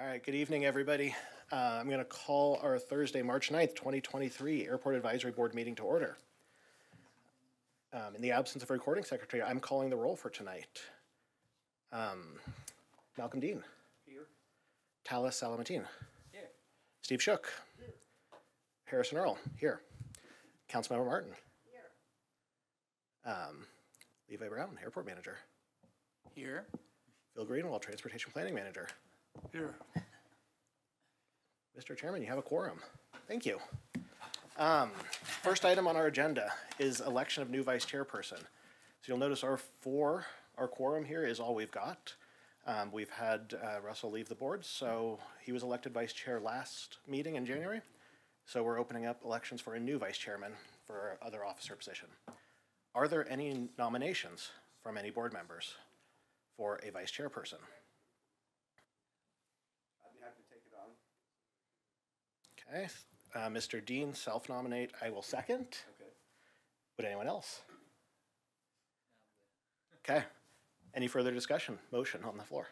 All right, good evening, everybody. Uh, I'm going to call our Thursday, March 9th, 2023 Airport Advisory Board meeting to order. Um, In the absence of a recording secretary, I'm calling the roll for tonight. Um, Malcolm Dean. Here. Talis Salamatine. Here. Steve Shook. Harrison Earl, here. Councilmember Martin. Here. Um, Levi Brown, Airport Manager. Here. Phil Greenwald, Transportation Planning Manager. Here. Mr. Chairman, you have a quorum. Thank you. Um, First item on our agenda is election of new vice chairperson. So you'll notice our four, our quorum here is all we've got. Um, We've had uh, Russell leave the board, so he was elected vice chair last meeting in January. So we're opening up elections for a new vice chairman for our other officer position. Are there any nominations from any board members for a vice chairperson? Okay, uh, Mr. Dean, self-nominate, I will second. Okay. Would anyone else? Okay, any further discussion? Motion on the floor.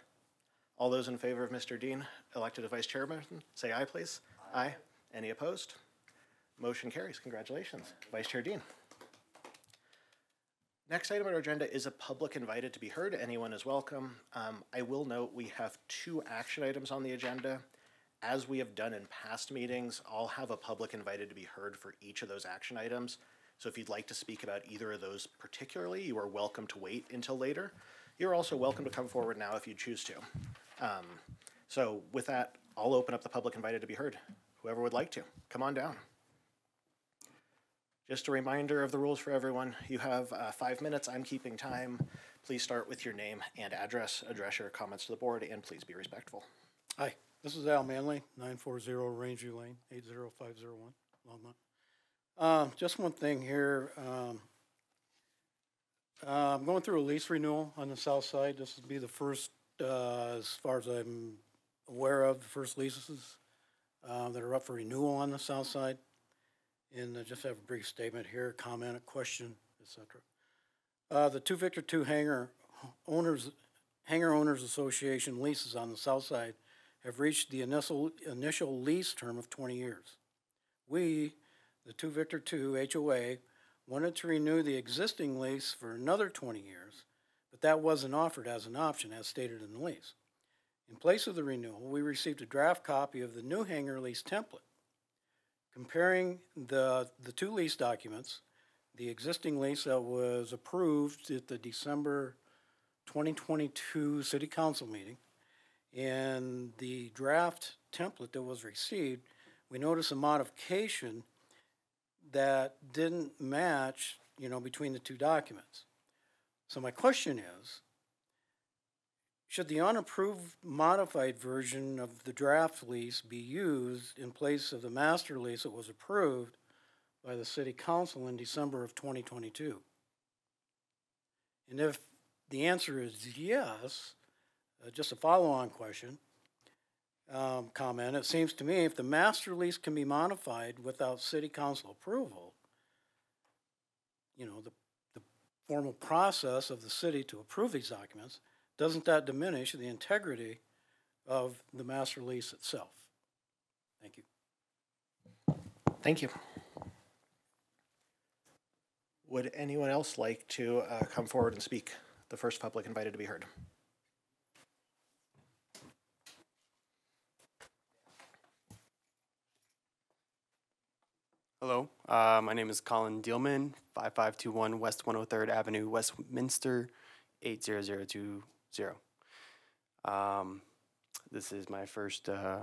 All those in favor of Mr. Dean, elected as vice chairman, say aye, please. Aye. Any opposed? Motion carries. Congratulations, Vice Chair Dean. Next item on our agenda is a public invited to be heard. Anyone is welcome. Um, I will note we have two action items on the agenda. As we have done in past meetings, I'll have a public invited to be heard for each of those action items. So if you'd like to speak about either of those particularly, you are welcome to wait until later. You're also welcome to come forward now if you choose to. Um, so with that, I'll open up the public invited to be heard. Whoever would like to, come on down. Just a reminder of the rules for everyone. You have uh, five minutes. I'm keeping time. Please start with your name and address, address your comments to the board, and please be respectful. Hi, this is Al Manley, nine four zero Rangeview Lane, eight zero five zero one, Longmont. Uh, just one thing here, um, uh, I'm going through a lease renewal on the south side. This would be the first, uh, as far as I'm aware of, the first leases, uh, that are up for renewal on the south side. And I just have a brief statement here, comment, a question, etc. Uh, the two Victor Two hangar owners, hangar owners association leases on the south side have reached the initial, initial lease term of twenty years. We, the two Victor Two HOA, wanted to renew the existing lease for another twenty years, but that wasn't offered as an option as stated in the lease. In place of the renewal, we received a draft copy of the new hangar lease template. Comparing the, the two lease documents, the existing lease that was approved at the December 2022 City Council meeting and the draft template that was received, we noticed a modification that didn't match, you know, between the two documents. So my question is, should the unapproved modified version of the draft lease be used in place of the master lease that was approved by the city council in December of twenty twenty-two? And if the answer is yes, uh, just a follow-on question, um, comment, it seems to me if the master lease can be modified without city council approval, you know, the, the formal process of the city to approve these documents, doesn't that diminish the integrity of the master lease itself? Thank you. Thank you. Would anyone else like to uh, come forward and speak? The first public invited to be heard. Hello, uh, my name is Colin Dealman, 5521 West 103rd Avenue, Westminster, 80020. Um, this is my first uh,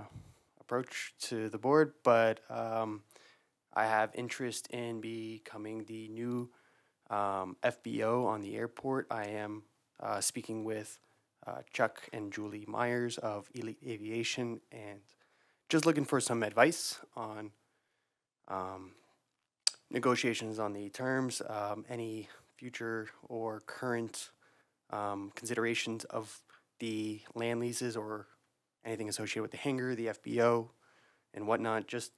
approach to the board, but um, I have interest in becoming the new um, FBO on the airport. I am uh, speaking with uh, Chuck and Julie Myers of Elite Aviation and just looking for some advice on um, negotiations on the terms, um, any future or current um, considerations of the land leases or anything associated with the hangar, the FBO, and whatnot. Just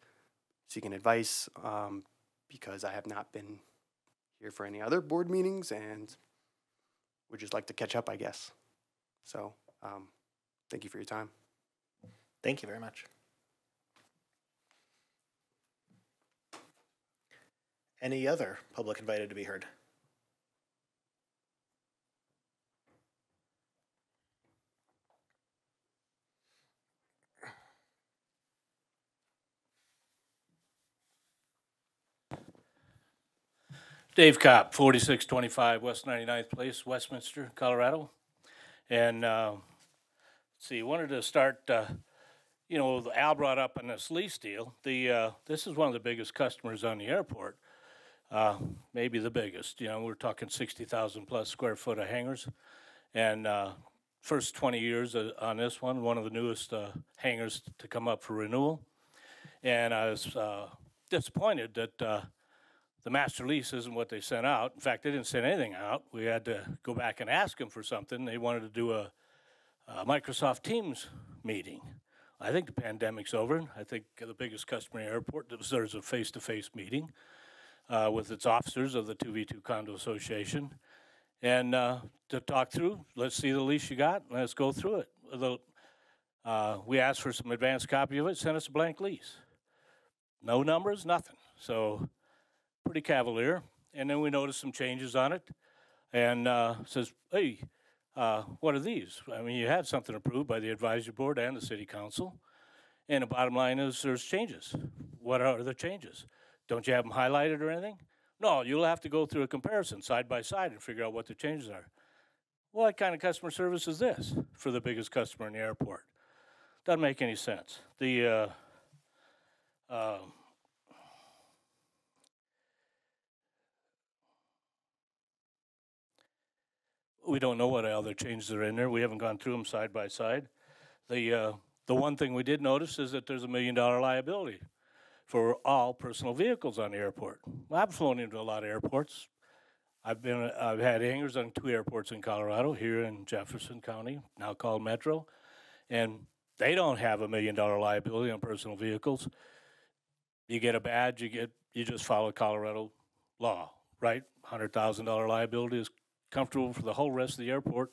seeking advice um, because I have not been here for any other board meetings and would just like to catch up, I guess. So, um, thank you for your time. Thank you very much. Any other public invited to be heard? Dave Kopp, 4625 West 99th Place, Westminster, Colorado. And, uh, see, wanted to start, uh, you know, Al brought up in this lease deal, the, uh, this is one of the biggest customers on the airport. Uh, maybe the biggest, you know, we're talking 60,000 plus square foot of hangars. And, uh, first 20 years uh, on this one, one of the newest, uh, hangars to come up for renewal. And I was, uh, disappointed that, uh, the master lease isn't what they sent out. In fact, they didn't send anything out. We had to go back and ask them for something. They wanted to do a, a Microsoft Teams meeting. I think the pandemic's over. I think the biggest customer airport deserves a face-to-face meeting uh, with its officers of the 2v2 Condo Association. And uh, to talk through, let's see the lease you got, let's go through it. The, uh, we asked for some advanced copy of it, sent us a blank lease. No numbers, nothing. So pretty cavalier. And then we noticed some changes on it, and uh, says, "Hey, uh, what are these? I mean, you had something approved by the advisory board and the city council, and the bottom line is there's changes. What are the changes? Don't you have them highlighted or anything? No, you'll have to go through a comparison side by side and figure out what the changes are. What kind of customer service is this for the biggest customer in the airport? Doesn't make any sense. The uh, um, we don't know what other changes are in there. We haven't gone through them side by side. The, uh, the one thing we did notice is that there's a million dollar liability for all personal vehicles on the airport. Well, I've flown into a lot of airports. I've been, I've had hangars on two airports in Colorado, here in Jefferson County, now called Metro, and they don't have a million dollar liability on personal vehicles. You get a badge, you get, you just follow Colorado law, right? Hundred thousand dollar liability is comfortable for the whole rest of the airport,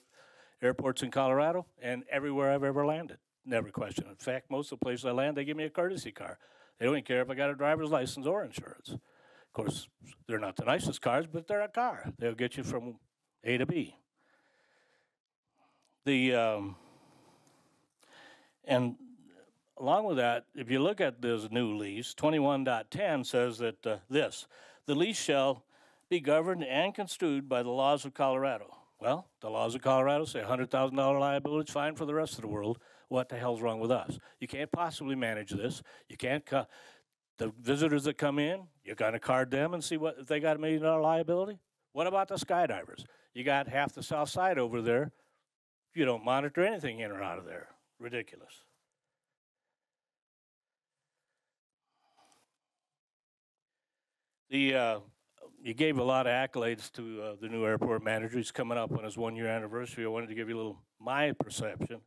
airports in Colorado, and everywhere I've ever landed. Never question. In fact, most of the places I land, they give me a courtesy car. They don't even care if I got a driver's license or insurance. Of course, they're not the nicest cars, but they're a car. They'll get you from A to B. The um, and along with that, if you look at this new lease, 21.10 says that uh, this the lease shall be governed and construed by the laws of Colorado. Well, the laws of Colorado say $100,000 liability is fine for the rest of the world. What the hell's wrong with us? You can't possibly manage this. You can't. Co- the visitors that come in, you're going to card them and see what if they got a million dollar liability. What about the skydivers? You got half the south side over there. You don't monitor anything in or out of there. Ridiculous. The uh, you gave a lot of accolades to uh, the new airport manager. He's coming up on his one year anniversary. I wanted to give you a little my perception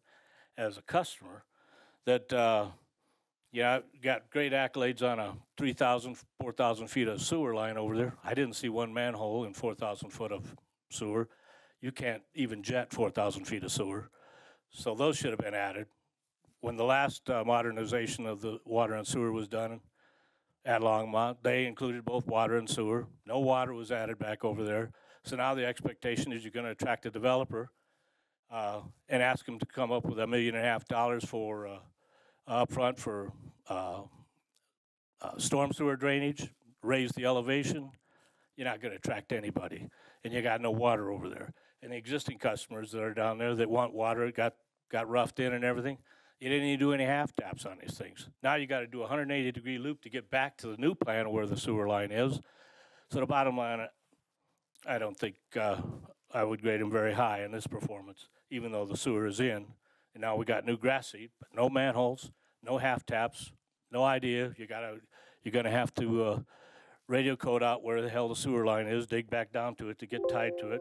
as a customer that uh, yeah, got great accolades on a 3,000, 4,000 feet of sewer line over there. I didn't see one manhole in 4,000 foot of sewer. You can't even jet 4,000 feet of sewer. So those should have been added. When the last uh, modernization of the water and sewer was done, at Longmont. They included both water and sewer. No water was added back over there. So now the expectation is you're going to attract a developer uh, and ask them to come up with a million and a half dollars for uh, upfront for uh, uh, storm sewer drainage, raise the elevation. You're not going to attract anybody, and you got no water over there. And the existing customers that are down there that want water got got roughed in and everything. You didn't even do any half taps on these things. Now you got to do a 180 degree loop to get back to the new plan where the sewer line is. So the bottom line, I don't think uh, I would grade him very high in this performance, even though the sewer is in. And now we got new grass seed, but no manholes, no half taps, no idea. You gotta, you're gonna have to uh, radio code out where the hell the sewer line is, dig back down to it to get tied to it.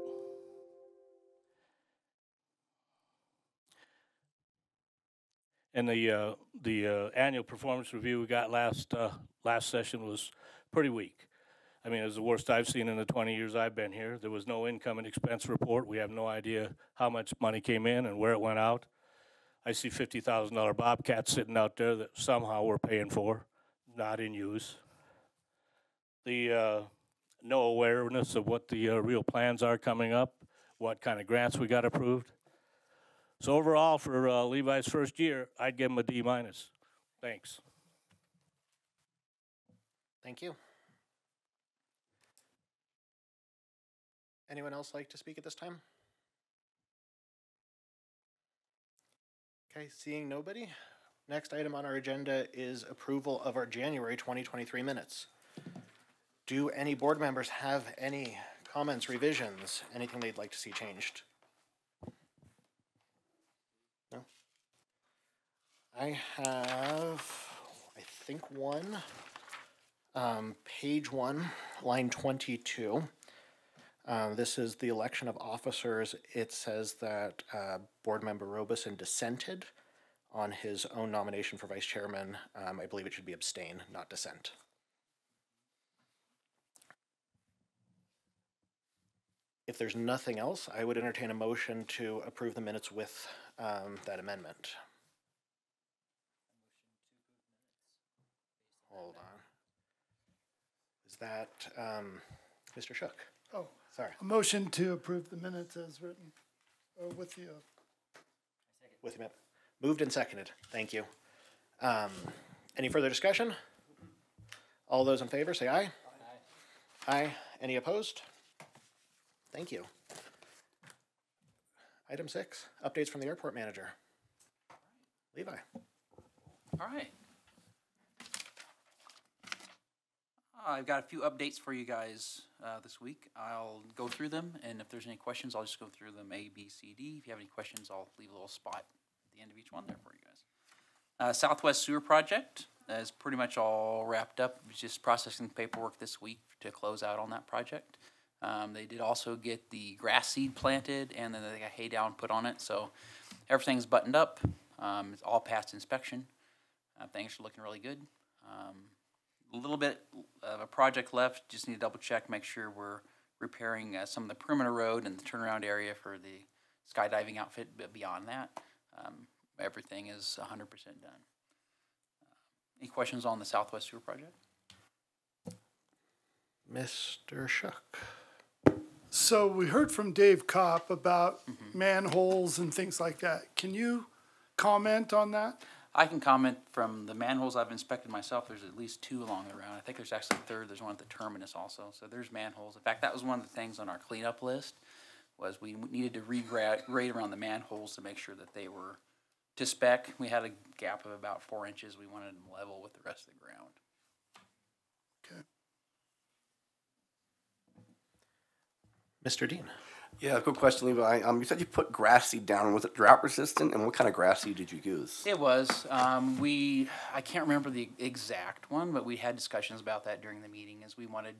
And the, uh, the uh, annual performance review we got last, uh, last session was pretty weak. I mean, it was the worst I've seen in the 20 years I've been here. There was no income and expense report. We have no idea how much money came in and where it went out. I see fifty thousand dollar Bobcats sitting out there that somehow we're paying for, not in use. The, uh, no awareness of what the, uh, real plans are coming up, what kind of grants we got approved. So overall, for, uh, Levi's first year, I'd give him a D minus. Thanks. Thank you. Anyone else like to speak at this time? Okay, seeing nobody. Next item on our agenda is approval of our January 2023 minutes. Do any board members have any comments, revisions, anything they'd like to see changed? No? I have, I think, one. Um, page one, line twenty-two. Um, this is the election of officers. It says that, uh, Board Member Robeson dissented on his own nomination for vice chairman. Um, I believe it should be abstain, not dissent. If there's nothing else, I would entertain a motion to approve the minutes with, um, that amendment. Hold on. Is that, um, Mr. Shook? Oh, Sorry, a motion to approve the minutes as written, or with the, uh, with the amendment. Moved and seconded. Thank you. Um, any further discussion? All those in favor, say aye. Aye. Any opposed? Thank you. Item six, updates from the airport manager. Levi. All right. I've got a few updates for you guys uh, this week. I'll go through them, and if there's any questions, I'll just go through them A, B, C, D. If you have any questions, I'll leave a little spot at the end of each one there for you guys. Uh, Southwest Sewer Project is pretty much all wrapped up. Just processing paperwork this week to close out on that project. Um, they did also get the grass seed planted, and then they got hay down put on it, so everything's buttoned up. Um, it's all passed inspection. Uh, things are looking really good. Um, a little bit of a project left. Just need to double check, make sure we're repairing uh, some of the perimeter road and the turnaround area for the skydiving outfit. But beyond that, um, everything is 100% done. Uh, any questions on the Southwest Sewer project? Mr. Shook. so we heard from Dave Kopp about manholes and things like that. Can you comment on that? I can comment from the manholes I've inspected myself. There's at least two along the route. I think there's actually a third. There's one at the terminus also. So there's manholes. In fact, that was one of the things on our cleanup list was we needed to regrade grade around the manholes to make sure that they were to spec. We had a gap of about four inches. We wanted them level with the rest of the ground. Okay. Mr. Dean. Yeah, quick question, Levi. Um, you said you put grass seed down. Was it drought resistant? And what kind of grass seed did you use? It was. Um, we I can't remember the exact one, but we had discussions about that during the meeting as we wanted,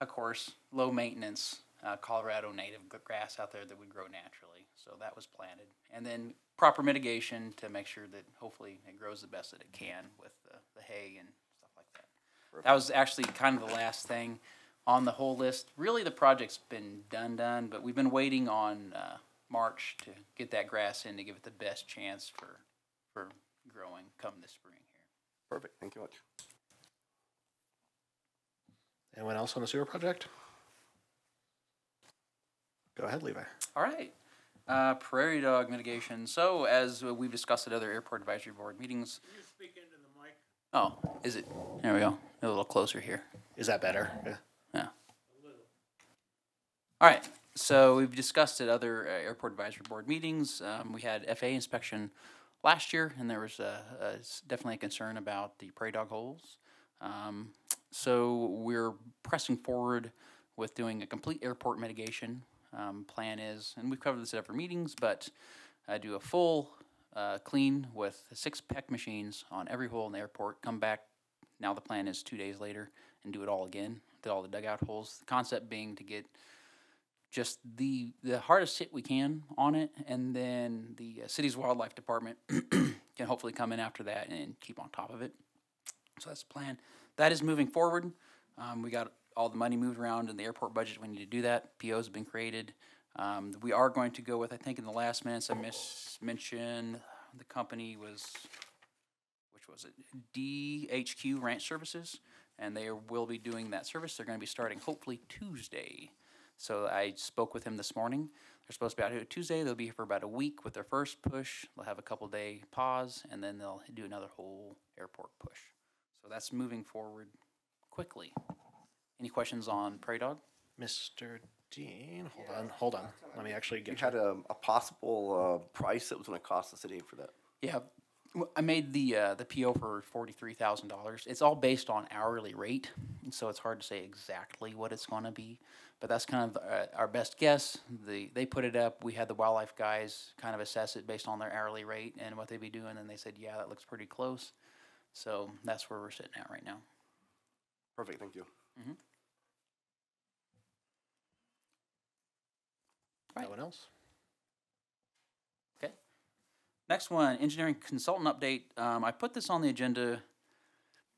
of course, low maintenance uh, Colorado native grass out there that would grow naturally. So that was planted, and then proper mitigation to make sure that hopefully it grows the best that it can with the, the hay and stuff like that. That was actually kind of the last thing on the whole list. Really, the project's been done, done, but we've been waiting on uh, March to get that grass in to give it the best chance for for growing come this spring here. Perfect. Thank you much. Anyone else on the sewer project? Go ahead, Levi. All right. Uh, prairie dog mitigation. So, as we've discussed at other airport advisory board meetings. Oh, is it? There we go. A little closer here. Is that better? Yeah. All right, so we've discussed at other uh, airport advisory board meetings, um, we had FAA inspection last year, and there was a, a definitely a concern about the prairie dog holes. Um, so we're pressing forward with doing a complete airport mitigation. Um, plan is, and we've covered this at other meetings, but uh, do a full uh, clean with six PERC machines on every hole in the airport. Come back. Now the plan is two days later and do it all again, do all the dugout holes. The concept being to get just the the hardest hit we can on it, and then the uh, city's wildlife department can hopefully come in after that and keep on top of it. So that's the plan. That is moving forward. Um, we got all the money moved around in the airport budget. We need to do that. POs have been created. Um, we are going to go with, I think in the last minutes, I miss, mentioned The company was, which was it? DHQ Ranch Services, and they will be doing that service. They're going to be starting hopefully Tuesday. So I spoke with him this morning. They're supposed to be out here Tuesday. They'll be here for about a week with their first push. They'll have a couple day pause, and then they'll do another whole airport push. So that's moving forward quickly. Any questions on Prairie Dog? Mr. Dean, hold on, hold on. Let me actually get You get had a, a possible, uh, price that was gonna cost the city for that. Yeah, w- I made the, uh, the PO for forty-three thousand dollars. It's all based on hourly rate, and so it's hard to say exactly what it's gonna be. But that's kind of, uh, our best guess. The, they put it up, we had the wildlife guys kind of assess it based on their hourly rate and what they'd be doing, and they said, yeah, that looks pretty close. So that's where we're sitting at right now. Perfect, thank you. no one else. Next one, engineering consultant update. Um, I put this on the agenda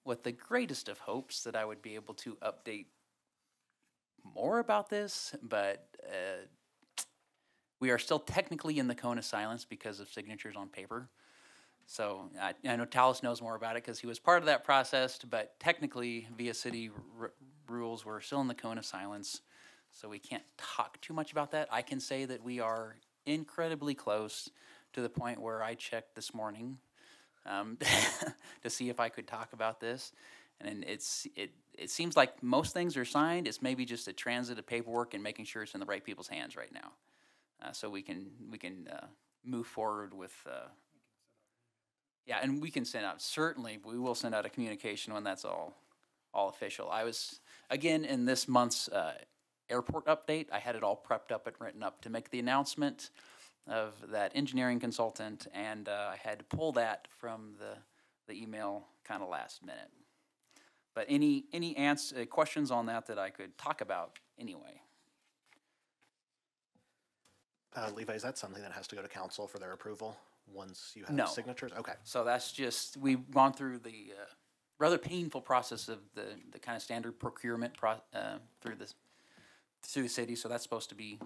with the greatest of hopes that I would be able to update more about this, but uh, we are still technically in the cone of silence because of signatures on paper. So I, I know Talis knows more about it because he was part of that process, but technically, via city rules, we're still in the cone of silence. So we can't talk too much about that. I can say that we are incredibly close to the point where I checked this morning um, to see if I could talk about this. And it's it it seems like most things are signed. It's maybe just a transit of paperwork and making sure it's in the right people's hands right now, uh, so we can we can uh, move forward with. Uh, yeah, and we can send out certainly we will send out a communication when that's all all official. I was again in this month's uh, airport update. I had it all prepped up and written up to make the announcement of that engineering consultant, and uh, I had to pull that from the the email kind of last minute. But any any ans- uh, questions on that that I could talk about anyway? Uh, Levi, is that something that has to go to council for their approval once you have No. signatures? Okay. So that's just we've gone through the uh, rather painful process of the the kind of standard procurement pro- uh, through this through the city. So that's supposed to be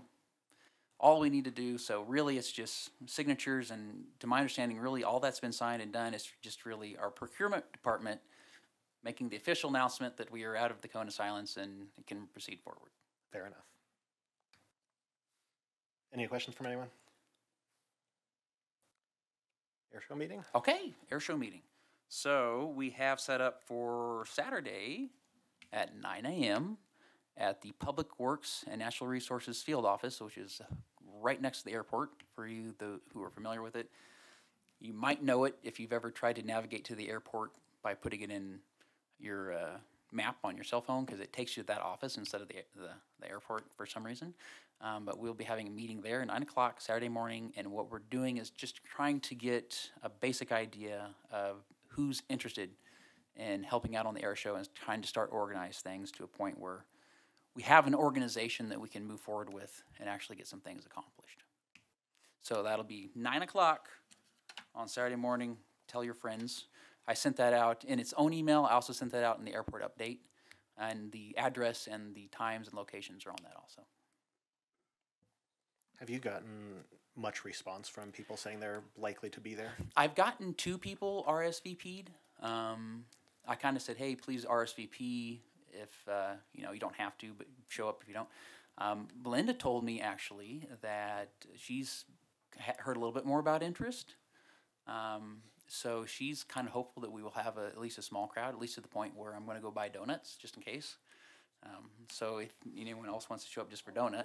all we need to do. So really, it's just signatures, and to my understanding, really all that's been signed and done is just really our procurement department making the official announcement that we are out of the cone of silence and can proceed forward. Fair enough. Any questions from anyone? Air show meeting? Okay, air show meeting. So we have set up for Saturday at nine AM at the Public Works and Natural Resources Field Office, which is right next to the airport for you the, who are familiar with it. You might know it if you've ever tried to navigate to the airport by putting it in your uh, map on your cell phone because it takes you to that office instead of the, the, the airport for some reason. Um, but we'll be having a meeting there at nine o'clock Saturday morning, and what we're doing is just trying to get a basic idea of who's interested in helping out on the air show and trying to start organize things to a point where we have an organization that we can move forward with and actually get some things accomplished. So that'll be nine o'clock on Saturday morning. Tell your friends. I sent that out in its own email. I also sent that out in the airport update. And the address and the times and locations are on that also. Have you gotten much response from people saying they're likely to be there? I've gotten two people RSVP'd. Um, I kind of said, hey, please RSVP if, uh, you know, you don't have to, but show up if you don't. Um, Belinda told me actually that she's ha- heard a little bit more about interest. Um, so she's kind of hopeful that we will have a, at least a small crowd, at least to the point where I'm going to go buy donuts just in case. Um, so if anyone else wants to show up just for donut,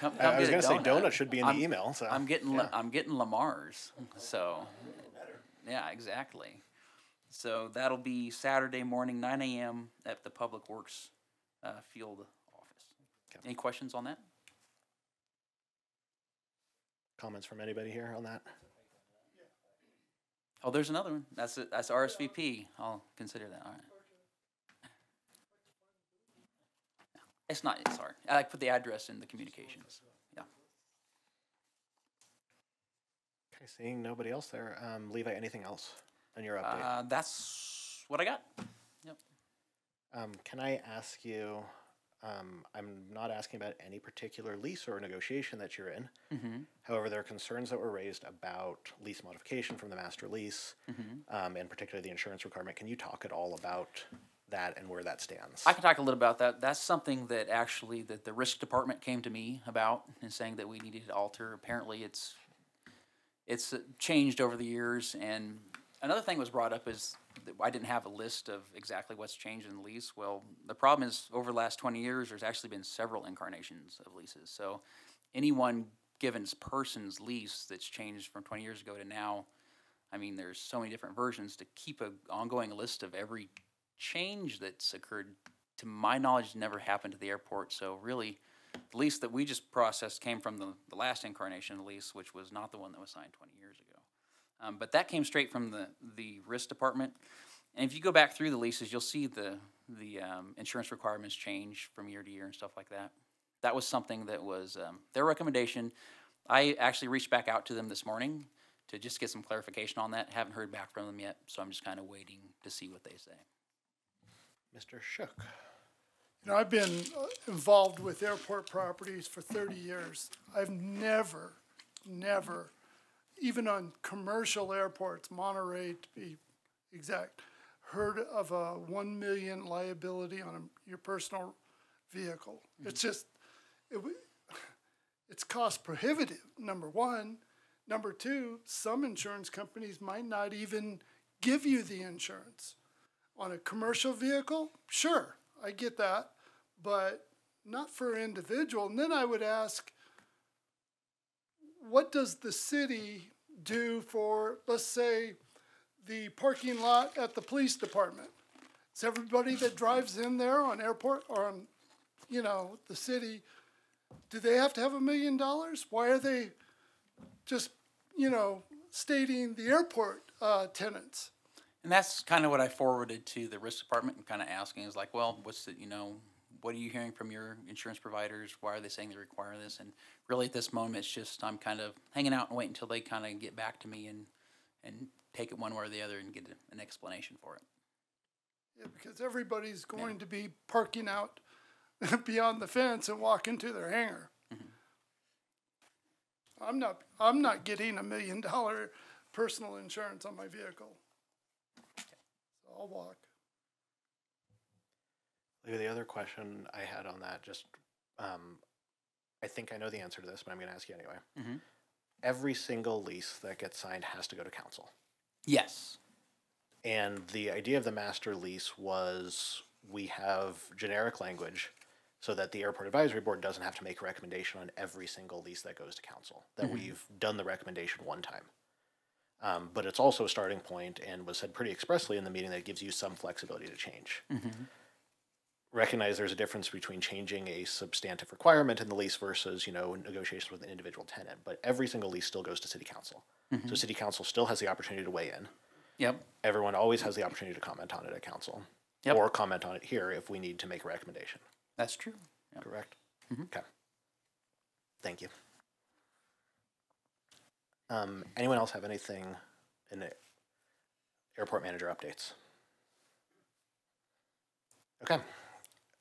come, come I was a gonna say donut. should be in the I'm- email, so. I'm getting yeah. La- I'm getting Lamar's. So yeah, exactly. So that'll be Saturday morning, nine AM at the Public Works uh, Field Office. Okay. Any questions on that? Comments from anybody here on that? Oh, there's another one. That's it. That's RSVP. I'll consider that. All right. It's not. It's hard. I like put the address in the communications. Yeah. Okay, seeing nobody else there, um, Levi, anything else on your update? Uh, that's what I got. Yep. Um, can I ask you, Um, I'm not asking about any particular lease or negotiation that you're in. Mm-hmm. However, there are concerns that were raised about lease modification from the master lease, Mm-hmm. um, and particularly the insurance requirement. Can you talk at all about that and where that stands? I can talk a little about that. That's something that actually that the risk department came to me about and saying that we needed to alter. Apparently, it's it's uh, changed over the years. And another thing was brought up is that I didn't have a list of exactly what's changed in the lease. Well, the problem is over the last twenty years, there's actually been several incarnations of leases. So any one given person's lease that's changed from twenty years ago to now, I mean, there's so many different versions to keep an ongoing list of every change that's occurred. To my knowledge, never happened to the airport. So really, the lease that we just processed came from the, the last incarnation of the lease, which was not the one that was signed twenty years ago. Um, but that came straight from the, the risk department. And if you go back through the leases, you'll see the, the, um, insurance requirements change from year to year and stuff like that. That was something that was, um, their recommendation. I actually reached back out to them this morning to just get some clarification on that. Haven't heard back from them yet, so I'm just kind of waiting to see what they say. Mr. Shook. You know, I've been uh, involved with airport properties for thirty years. I've never, never, even on commercial airports, Monterey to be exact, heard of a one million liability on a- your personal vehicle. Mm-hmm. It's just, it, it's cost prohibitive, number one. Number two, some insurance companies might not even give you the insurance. On a commercial vehicle, sure, I get that, but not for an individual. And then I would ask, what does the city do for, let's say, the parking lot at the police department? Is everybody that drives in there on airport or on, you know, the city, do they have to have a million dollars? Why are they just, you know, stating the airport uh, tenants? And that's kind of what I forwarded to the risk department and kind of asking is like, well, what's the, you know, what are you hearing from your insurance providers? Why are they saying they require this? And really at this moment, it's just, I'm kind of hanging out and waiting until they kind of get back to me and, and take it one way or the other and get an explanation for it. Yeah, because everybody's going to be parking out beyond the fence and walking to their hangar. Mm-hmm. I'm not, I'm not getting a million dollar personal insurance on my vehicle. So I'll walk. The other question I had on that, just, um, I think I know the answer to this, but I'm gonna ask you anyway. Mhm. Every single lease that gets signed has to go to council. Yes. And the idea of the master lease was we have generic language so that the airport advisory board doesn't have to make a recommendation on every single lease that goes to council. That we've done the recommendation one time. Um, but it's also a starting point and was said pretty expressly in the meeting that it gives you some flexibility to change. Recognize there's a difference between changing a substantive requirement in the lease versus, you know, negotiations with an individual tenant. But every single lease still goes to city council. So city council still has the opportunity to weigh in Yep. everyone always has the opportunity to comment on it at council. Yep. Or comment on it here if we need to make a recommendation, That's true. Yep. correct? Okay. Thank you. Um, anyone else have anything in the airport manager updates? Okay,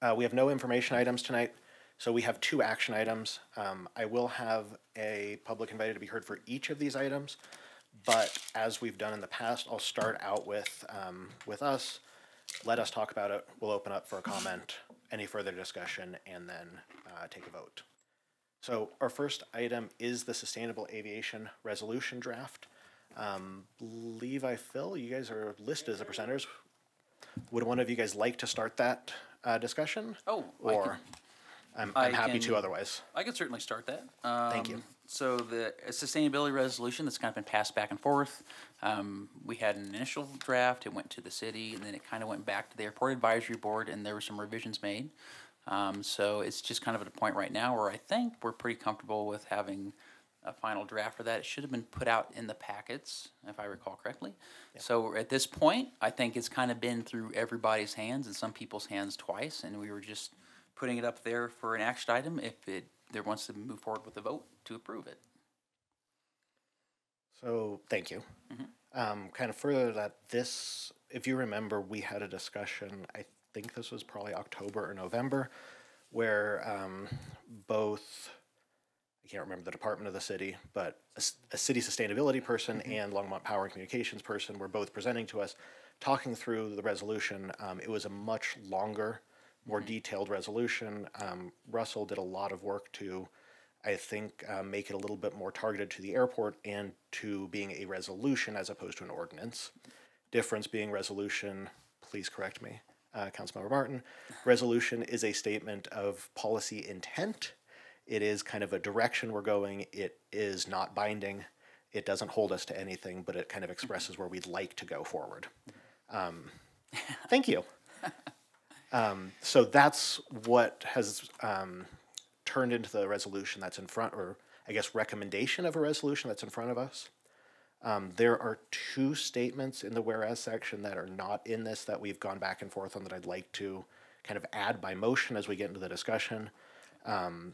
uh, we have no information items tonight, so we have two action items. Um, I will have a public invited to be heard for each of these items. But as we've done in the past, I'll start out with, um, with us. Let us talk about it. We'll open up for a comment, any further discussion, and then, uh, take a vote. So our first item is the Sustainable Aviation Resolution Draft. Um, Levi, Phil, you guys are listed as the presenters. Would one of you guys like to start that, uh, discussion? Oh, I Or, I'm, I I'm happy to can- otherwise. I can certainly start that. Um, Thank you. So the sustainability resolution that's kind of been passed back and forth. Um, we had an initial draft, it went to the city, and then it kind of went back to the airport advisory board, and there were some revisions made. Um, so it's just kind of at a point right now where I think we're pretty comfortable with having a final draft for that. It should have been put out in the packets, if I recall correctly. So at this point, I think it's kind of been through everybody's hands and some people's hands twice, and we were just putting it up there for an action item if it, there wants to move forward with a vote to approve it. So, thank you. Um, kind of further that this, if you remember, we had a discussion, I think this was probably October or November, where um, both I can't remember the department of the city, but a city sustainability person and Longmont Power and Communications person were both presenting to us, talking through the resolution. Um, it was a much longer, more detailed resolution. Um, Russell did a lot of work to, I think, uh, make it a little bit more targeted to the airport and to being a resolution as opposed to an ordinance. Difference being resolution, please correct me, uh, Councilmember Martin. Resolution is a statement of policy intent. It is kind of a direction we're going. It is not binding. It doesn't hold us to anything, but it kind of expresses where we'd like to go forward. Um, thank you. Um, so that's what has um, turned into the resolution that's in front, or I guess recommendation of a resolution that's in front of us. Um, there are two statements in the whereas section that are not in this that we've gone back and forth on that I'd like to kind of add by motion as we get into the discussion. Um,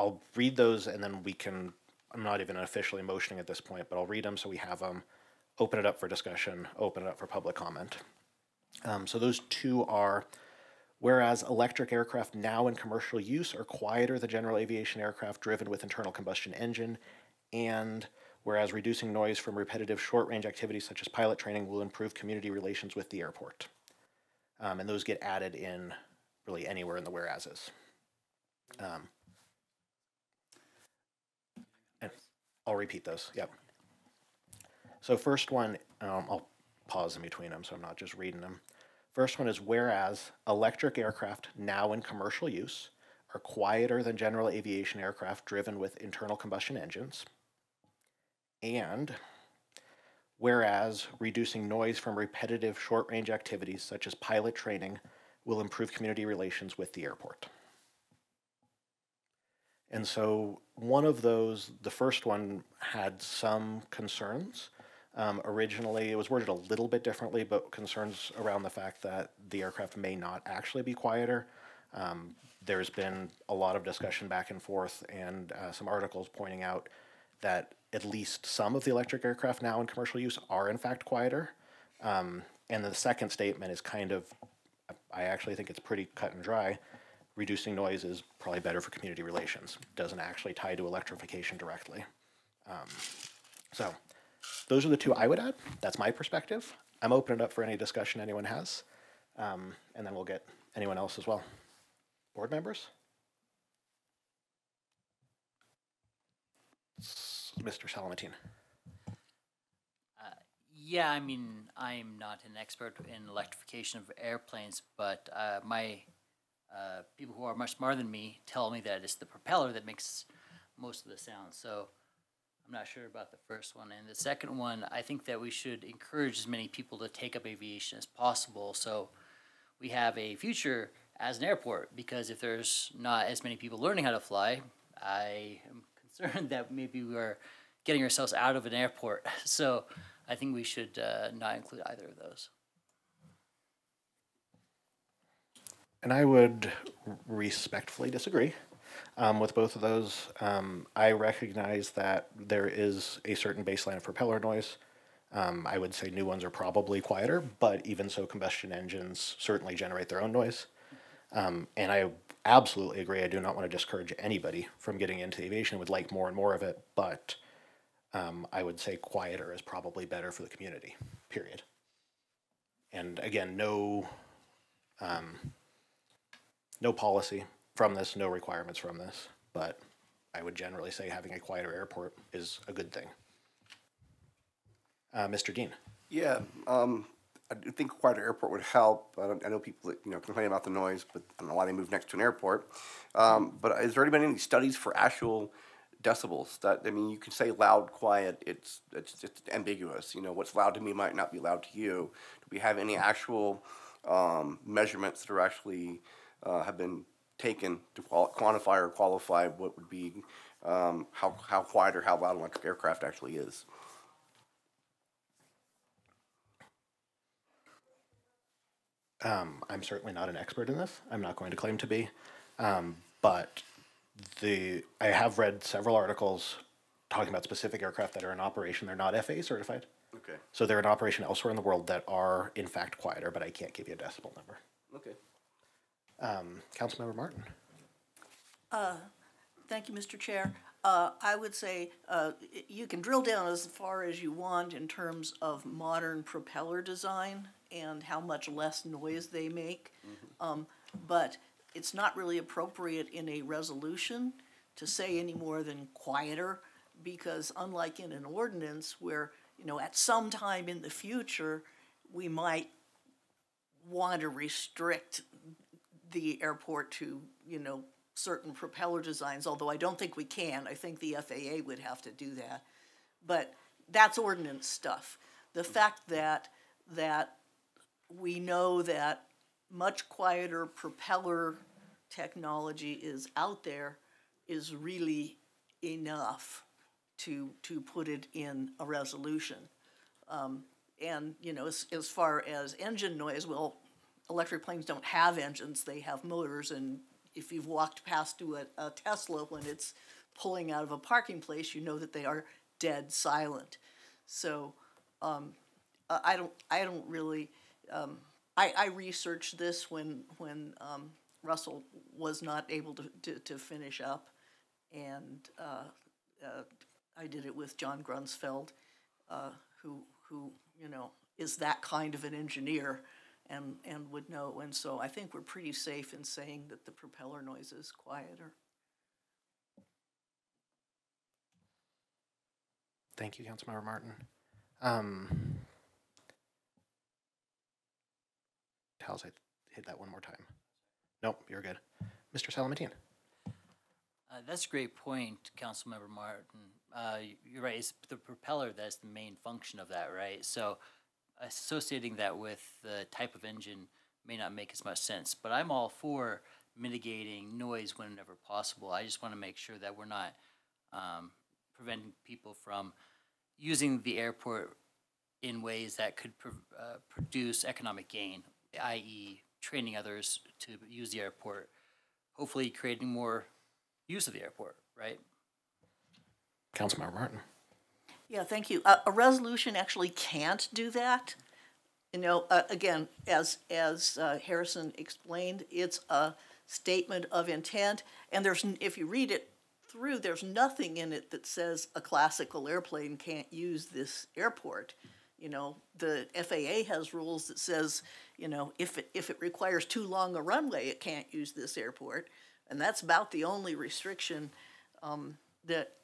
I'll read those and then we can, I'm not even officially motioning at this point, but I'll read them so we have them, open it up for discussion, open it up for public comment. Um, so those two are, whereas electric aircraft now in commercial use are quieter than general aviation aircraft driven with internal combustion engine, and whereas reducing noise from repetitive short-range activities such as pilot training will improve community relations with the airport. Um, and those get added in really anywhere in the whereases. Um, and I'll repeat those, yep. So first one, um, I'll pause in between them so I'm not just reading them. First one is whereas electric aircraft now in commercial use are quieter than general aviation aircraft driven with internal combustion engines. And whereas reducing noise from repetitive short range activities such as pilot training will improve community relations with the airport. And so one of those, the first one had some concerns. Um, originally, it was worded a little bit differently, but concerns around the fact that the aircraft may not actually be quieter. Um, there's been a lot of discussion back and forth and uh, some articles pointing out that at least some of the electric aircraft now in commercial use are in fact quieter. Um, and the second statement is kind of, I actually think it's pretty cut and dry. Reducing noise is probably better for community relations. Doesn't actually tie to electrification directly. Um, so, those are the two I would add. That's my perspective. I'm opening up for any discussion anyone has, um, and then we'll get anyone else as well. Board members? Mr. Salamatine. Yeah, I mean, I'm not an expert in electrification of airplanes, but uh, my uh, people who are much smarter than me tell me that it's the propeller that makes most of the sound. So I'm not sure about the first one. And the second one, I think that we should encourage as many people to take up aviation as possible. So we have a future as an airport because if there's not as many people learning how to fly, I am concerned that maybe we are getting ourselves out of an airport. So I think we should uh, not include either of those. And I would respectfully disagree um, with both of those. Um, I recognize that there is a certain baseline of propeller noise. Um, I would say new ones are probably quieter, but even so, combustion engines certainly generate their own noise. Um, and I absolutely agree. I do not want to discourage anybody from getting into aviation. Would like more and more of it, but um, I would say quieter is probably better for the community. Period. And again, no um, no policy from this, no requirements from this, but I would generally say having a quieter airport is a good thing. Uh, Mr. Dean. Yeah, um, I do think a quieter airport would help. I, I know people that, you know, complain about the noise, but I don't know why they move next to an airport. Um, but has there been any studies for actual decibels? That, I mean, you can say loud, quiet, it's, it's just ambiguous. You know, what's loud to me might not be loud to you. Do we have any actual, um, measurements that are actually, uh, have been taken to qual- quantify or qualify what would be, um, how, how quiet or how loud an electric aircraft actually is? Um, I'm certainly not an expert in this. I'm not going to claim to be. Um, but the I have read several articles talking about specific aircraft that are in operation. They're not FAA certified. Okay, So they're in operation elsewhere in the world that are in fact quieter, but I can't give you a decibel number. okay. Um, Councilmember Martin. Thank you, Mr. Chair. Uh, I would say, uh, you can drill down as far as you want in terms of modern propeller design and how much less noise they make. Um, but it's not really appropriate in a resolution to say any more than quieter, because unlike in an ordinance where, you know, at some time in the future, we might want to restrict the airport to, you know, certain propeller designs, although I don't think we can. I think the FAA would have to do that. But that's ordinance stuff. The fact that, that we know that much quieter propeller technology is out there is really enough to, to put it in a resolution. Um, and, you know, as, as far as engine noise, well, electric planes don't have engines, they have motors, and if you've walked past to a, a Tesla when it's pulling out of a parking place, you know that they are dead silent. So, um, I don't, I don't really, um, I, I researched this when, when, um, Russell was not able to, to, to finish up. And, uh, uh, I did it with John Grunsfeld, uh, who, who, you know, is that kind of an engineer and, and would know. And so I think we're pretty safe in saying that the propeller noise is quieter. Thank you, Councilmember Martin. Um, Tells I hit that one more time. Nope, you're good. Mr. Salamatine. Uh, that's a great point, Councilmember Martin. Uh, you're right, it's the propeller that's the main function of that, right? So associating that with the type of engine may not make as much sense, but I'm all for mitigating noise whenever possible. I just want to make sure that we're not um, preventing people from using the airport in ways that could pr- uh, produce economic gain, i.e., training others to use the airport, hopefully creating more use of the airport, right? Councilmember Martin. Yeah, thank you. A, a resolution actually can't do that. You know, uh, again, as, as uh, Harrison explained, it's a statement of intent, and there's, if you read it through, there's nothing in it that says a classical airplane can't use this airport. You know, the FAA has rules that says, you know, if it, if it requires too long a runway, it can't use this airport. And that's about the only restriction, um, that,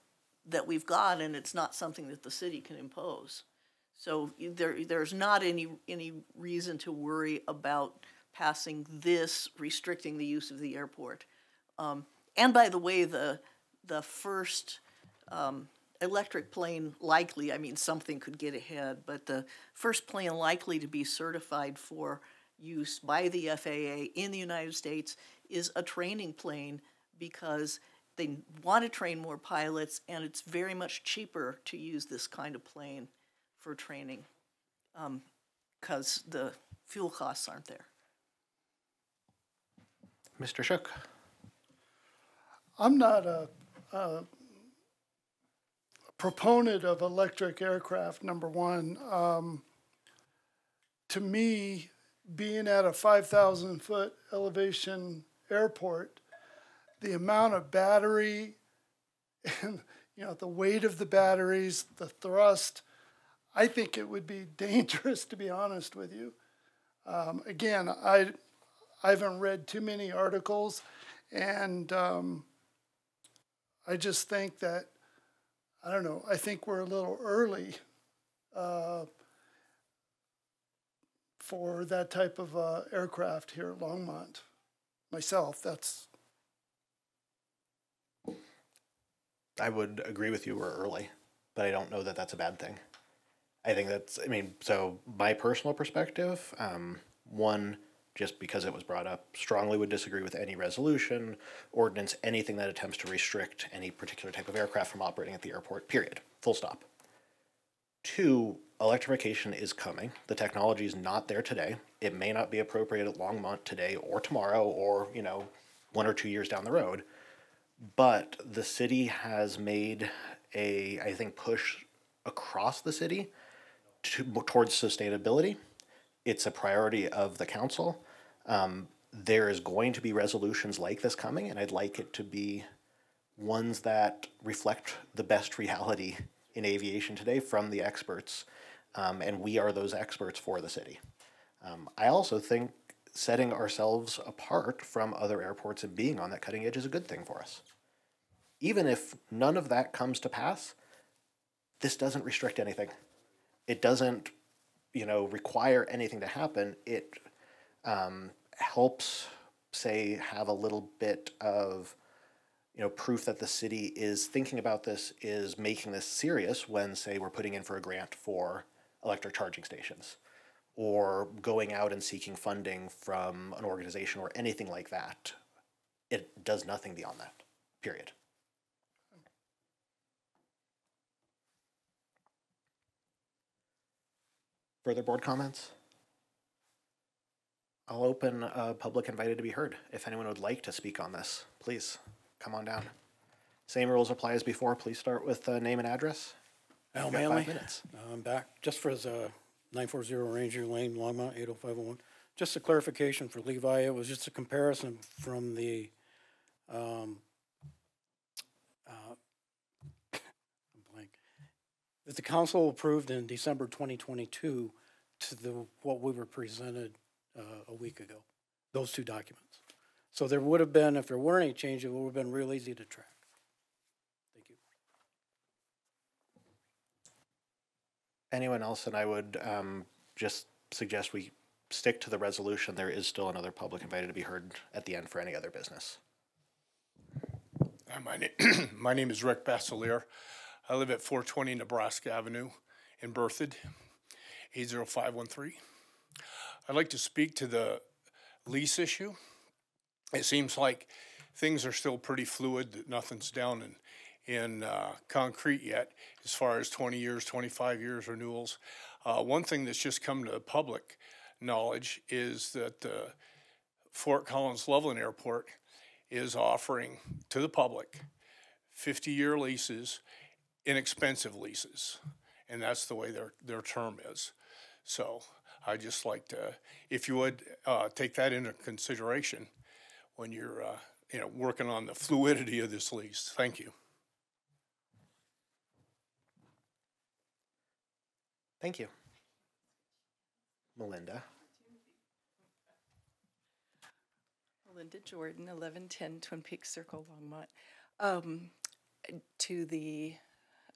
that we've got, and it's not something that the city can impose. So there, there's not any, any reason to worry about passing this restricting the use of the airport. Um, and by the way, the, the first, um, electric plane likely, I mean, something could get ahead, but the first plane likely to be certified for use by the FAA in the United States is a training plane because they want to train more pilots and it's very much cheaper to use this kind of plane for training because the fuel costs aren't there. Mr. Shook. I'm not a, a proponent of electric aircraft, number one. Um, to me, being at a 5,000 foot elevation airport, the amount of battery and you know the weight of the batteries, the thrust, I think it would be dangerous to be honest with you. Um, again, I I haven't read too many articles, and um, I just think that I don't know. I think we're a little early uh, for that type of uh, aircraft here at Longmont. Myself, that's I would agree with you, we're early, but I don't know that that's a bad thing. I think that's, I mean, so my personal perspective, um, one, just because it was brought up, strongly would disagree with any resolution, ordinance, anything that attempts to restrict any particular type of aircraft from operating at the airport, period. Full stop. Two, electrification is coming. The technology is not there today. It may not be appropriate at Longmont today or tomorrow or, you know, one or two years down the road but the city has made a i think push across the city to, towards sustainability it's a priority of the council um, there is going to be resolutions like this coming, and I'd like it to be ones that reflect the best reality in aviation today from the experts. Um, and we are those experts for the city. Um, I also think setting ourselves apart from other airports and being on that cutting edge is a good thing for us. Even if none of that comes to pass, this doesn't restrict anything. It doesn't, you know, require anything to happen. It um, helps, say, have a little bit of, you know, proof that the city is thinking about this, is making this serious when, say, we're putting in for a grant for electric charging stations or going out and seeking funding from an organization or anything like that. It does nothing beyond that, period. Further board comments? I'll open uh, public invited to be heard. If anyone would like to speak on this, please come on down. Same rules apply as before. Please start with uh, name and address. Al Manley. Minutes. I'm back, just for the nine four zero Ranger Lane, Longmont, eight oh five oh one. Just a clarification for Levi, it was just a comparison from the, um, uh, I'm blank. That the council approved in December twenty twenty-two to the, what we were presented, uh, a week ago, those two documents. So there would have been, if there weren't any changes, it would have been real easy to track. Thank you. Anyone else? And I would um, just suggest we stick to the resolution. There is still another public invited to be heard at the end for any other business. Hi, my name, my name is Rick Basselier. I live at four twenty Nebraska Avenue in Berthoud, eight zero five one three. I'd like to speak to the lease issue. It seems like things are still pretty fluid, that nothing's down in, in, uh, concrete yet as far as twenty years, twenty-five years renewals. Uh, one thing that's just come to public knowledge is that, uh, Fort Collins Loveland Airport is offering to the public 50 year leases, inexpensive leases. And that's the way their, their term is. So I just like to, if you would, uh, take that into consideration when you're, uh, you know, working on the fluidity of this lease. Thank you. Thank you. Melinda. Melinda Jordan, eleven ten Twin Peaks Circle, Longmont. Um, to the,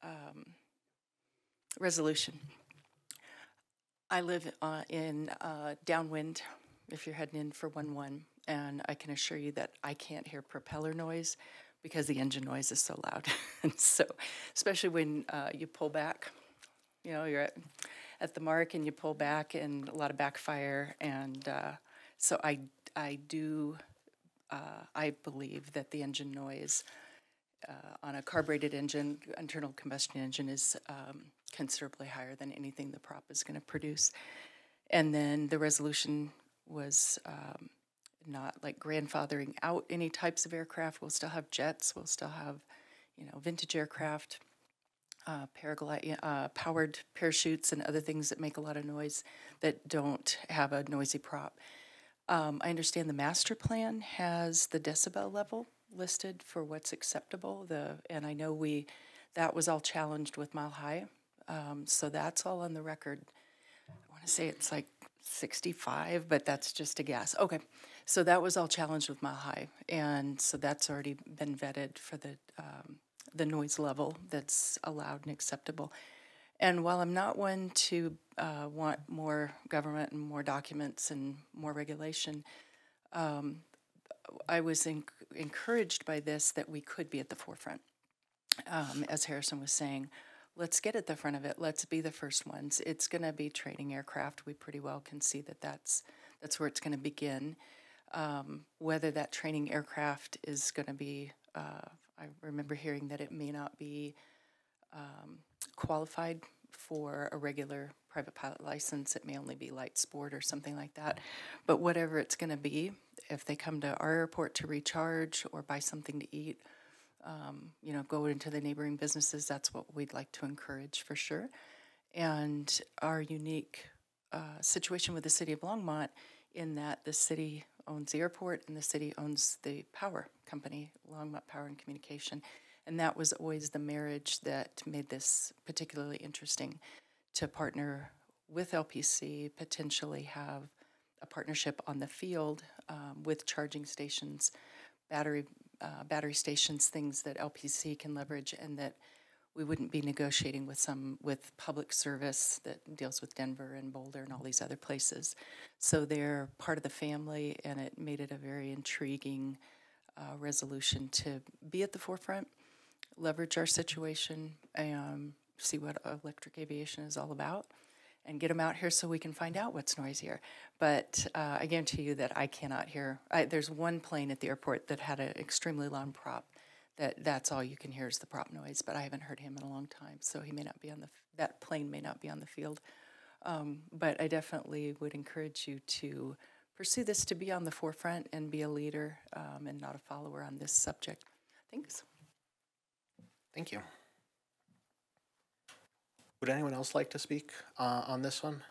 um, resolution. I live, uh, in, uh, downwind, if you're heading in for one-one, and I can assure you that I can't hear propeller noise because the engine noise is so loud. And so, especially when, uh, you pull back, you know, you're at, at the mark and you pull back and a lot of backfire. And uh, so I, I do, uh, I believe that the engine noise uh, on a carbureted engine, internal combustion engine, is um, considerably higher than anything the prop is going to produce. And then the resolution was um, not like grandfathering out any types of aircraft. We'll still have jets. We'll still have, you know, vintage aircraft uh, paraglide, uh, powered parachutes and other things that make a lot of noise that don't have a noisy prop. Um, I understand the master plan has the decibel level listed for what's acceptable. The and I know we that was all challenged with Mile High, um, so that's all on the record. I want to say it's like 65, but that's just a guess. Okay, so that was all challenged with Mile High, and so that's already been vetted for the um, the noise level that's allowed and acceptable. And while I'm not one to uh, want more government and more documents and more regulation, um, I was en- encouraged by this that we could be at the forefront. Um, as Harrison was saying, let's get at the front of it. Let's be the first ones. It's going to be training aircraft. We pretty well can see that that's that's where it's going to begin. Um, whether that training aircraft is going to be, uh, I remember hearing that it may not be um, qualified for a regular private pilot license. It may only be light sport or something like that. But whatever it's going to be, if they come to our airport to recharge or buy something to eat, um, you know, go into the neighboring businesses, that's what we'd like to encourage for sure. And our unique uh, situation with the city of Longmont, in that the city owns the airport and the city owns the power company, Longmont Power and Communication. And that was always the marriage that made this particularly interesting to partner with LPC, potentially have a partnership on the field um, with charging stations, battery uh, battery stations, things that LPC can leverage, and that we wouldn't be negotiating with some with public service that deals with Denver and Boulder and all these other places. So they're part of the family, and it made it a very intriguing uh, resolution to be at the forefront, leverage our situation, and see what electric aviation is all about and get them out here so we can find out what's noisier. But uh, I guarantee you that I cannot hear. I, there's one plane at the airport that had an extremely loud prop. That that's all you can hear is the prop noise. But I haven't heard him in a long time, so he may not be on the. That plane may not be on the field. Um, but I definitely would encourage you to pursue this to be on the forefront and be a leader um, and not a follower on this subject. Thanks. Thank you. Would anyone else like to speak uh, on this one?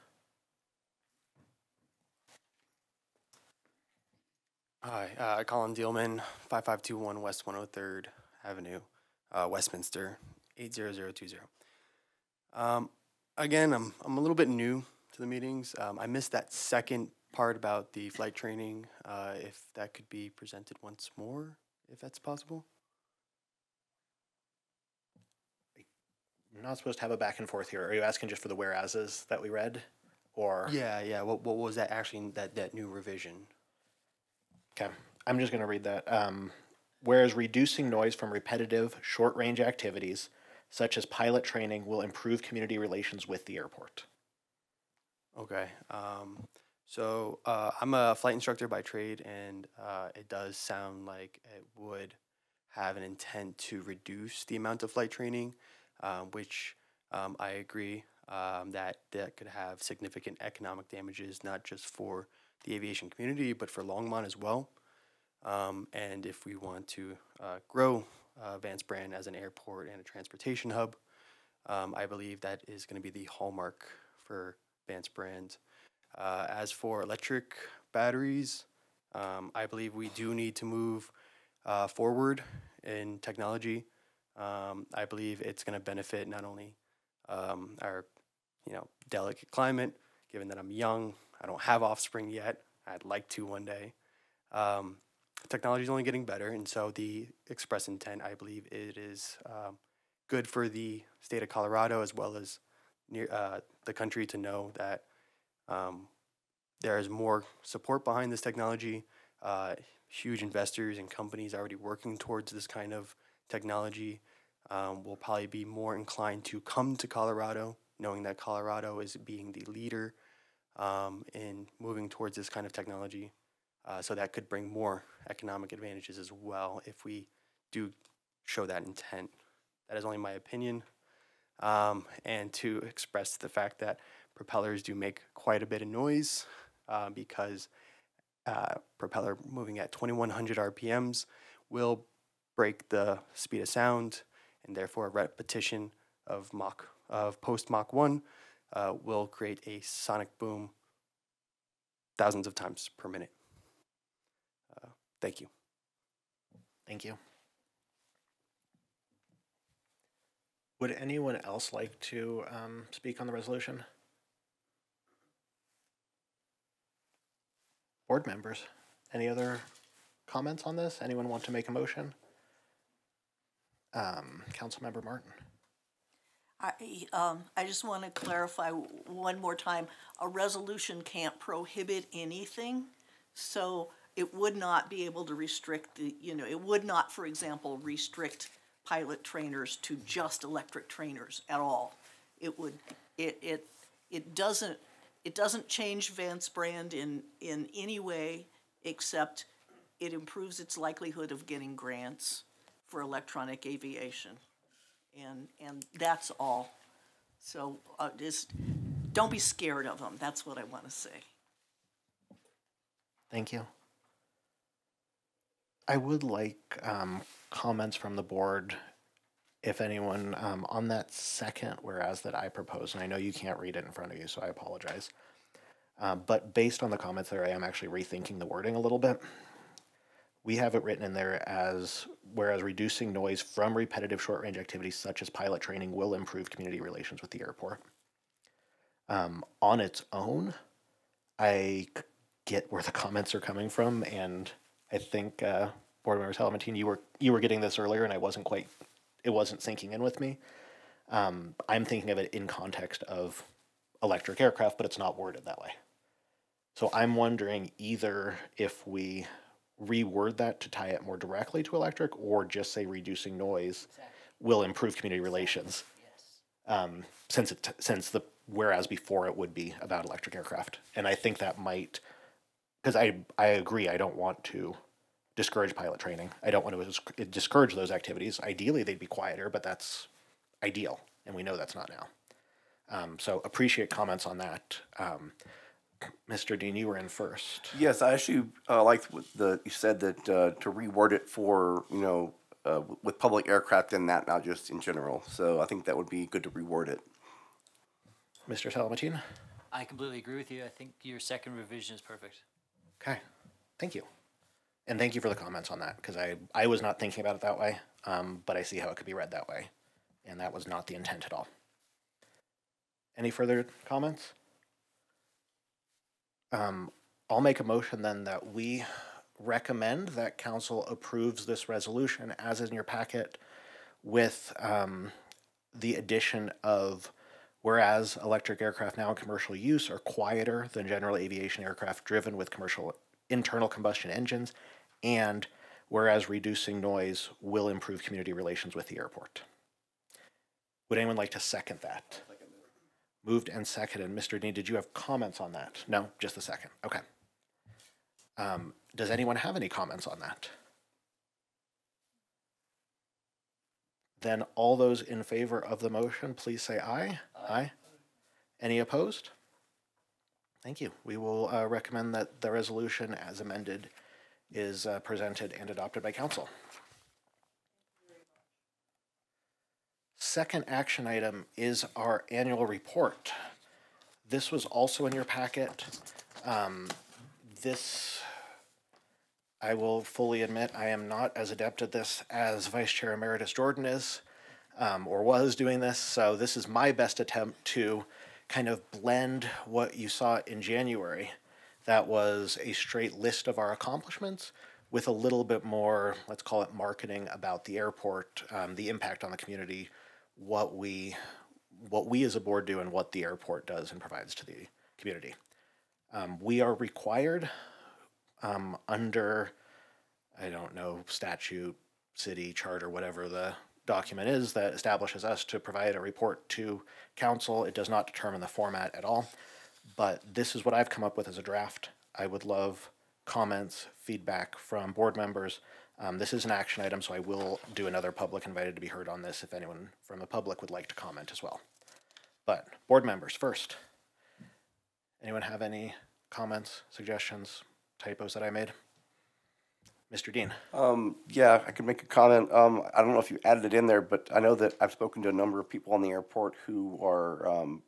Hi, uh, Colin Dealman, 5521 West 103rd Avenue, uh, Westminster, 80020. Um, again, I'm, I'm a little bit new to the meetings. Um, I missed that second part about the flight training. Uh, if that could be presented once more, if that's possible. We're not supposed to have a back and forth here. Are you asking just for the whereases that we read? Or? Yeah, yeah. What, what was that actually, that, that new revision? Okay, I'm just going to read that. Um, whereas reducing noise from repetitive, short range activities, such as pilot training, will improve community relations with the airport. Okay. Um, so uh, I'm a flight instructor by trade, and uh, it does sound like it would have an intent to reduce the amount of flight training, um, which um, I agree um, that that could have significant economic damages, not just for the aviation community, but for Longmont as well. Um, and if we want to uh, grow uh, Vance Brand as an airport and a transportation hub, um, I believe that is going to be the hallmark for Vance Brand. Uh, as for electric batteries, um, I believe we do need to move uh, forward in technology. Um, I believe it's going to benefit not only um, our, you know, delicate climate, given that I'm young, I don't have offspring yet. I'd like to one day. Um, technology is only getting better, and so the express intent, I believe, it is um, good for the state of Colorado as well as near uh, the country to know that um, there is more support behind this technology. Uh, huge investors and companies already working towards this kind of technology um, will probably be more inclined to come to Colorado, knowing that Colorado is being the leader um, in moving towards this kind of technology. Uh, so that could bring more economic advantages as well if we do show that intent. That is only my opinion. Um, and to express the fact that propellers do make quite a bit of noise uh, because uh, propeller moving at 2100 RPMs will break the speed of sound, and therefore a repetition of Mach of post Mach 1 uh, will create a sonic boom thousands of times per minute. Uh, thank you. Thank you. Would anyone else like to um, speak on the resolution? Board members, any other comments on this? Anyone want to make a motion? Um, Councilmember Martin. I, um, I just want to clarify one more time, a resolution can't prohibit anything. So it would not be able to restrict the, you know, it would not, for example, restrict pilot trainers to just electric trainers at all. It would, it, it, it doesn't, it doesn't change Vance Brand in, in any way except it improves its likelihood of getting grants for electronic aviation. And, and that's all. So, uh, just, don't be scared of them, that's what I want to say. Thank you. I would like um, comments from the board, if anyone, um, on that second whereas that I proposed, and I know you can't read it in front of you, so I apologize. Um, but based on the comments there, I am actually rethinking the wording a little bit. We have it written in there as whereas reducing noise from repetitive short range activities such as pilot training will improve community relations with the airport. Um, on its own, I get where the comments are coming from, and I think uh, Board Member Salamantine, you were you were getting this earlier, and I wasn't quite, it wasn't sinking in with me. Um, I'm thinking of it in context of electric aircraft, but it's not worded that way. So I'm wondering either if we reword that to tie it more directly to electric, or just say reducing noise will improve community relations. Um, since it since the whereas before it would be about electric aircraft, and I think that might because I I agree I don't want to discourage pilot training. I don't want to discourage those activities. Ideally, they'd be quieter, but that's ideal, and we know that's not now. Um, so appreciate comments on that. Um, Mr. Dean, you were in first. Yes, I actually uh, liked what the you said that uh, to reword it for you know uh, with public aircraft and that not just in general. So I think that would be good to reword it. Mr. Salamantine? I completely agree with you. I think your second revision is perfect. Okay, thank you. And thank you for the comments on that, because I, I was not thinking about it that way, um, but I see how it could be read that way. And that was not the intent at all. Any further comments? Um, I'll make a motion then that we recommend that council approves this resolution as in your packet with, um, the addition of whereas electric aircraft now in commercial use are quieter than general aviation aircraft driven with commercial internal combustion engines, and whereas reducing noise will improve community relations with the airport. Would anyone like to second that? Moved and seconded. Mr. Dean, did you have comments on that? No, just a second. Okay. Um, does anyone have any comments on that? Then all those in favor of the motion, please say aye. Aye. Any opposed? Thank you. We will uh, recommend that the resolution as amended is uh, presented and adopted by council. Second action item is our annual report. This was also in your packet. Um, This, I will fully admit, I am not as adept at this as Vice Chair Emeritus Jordan is, um, or was doing this. So this is my best attempt to kind of blend what you saw in January. That was a straight list of our accomplishments with a little bit more, let's call it marketing about the airport, um, the impact on the community, what we, what we as a board do and what the airport does and provides to the community. Um, we are required um, under, I don't know, statute, city charter, whatever the document is that establishes us to provide a report to council. It does not determine the format at all, but this is what I've come up with as a draft. I would love comments, feedback from board members. Um, this is an action item, so I will do another public invited to be heard on this if anyone from the public would like to comment as well. But board members first. Anyone have any comments, suggestions, typos that I made? Mr. Dean? Um, yeah, I could make a comment. Um, I don't know if you added it in there, but I know that I've spoken to a number of people on the airport who are, um,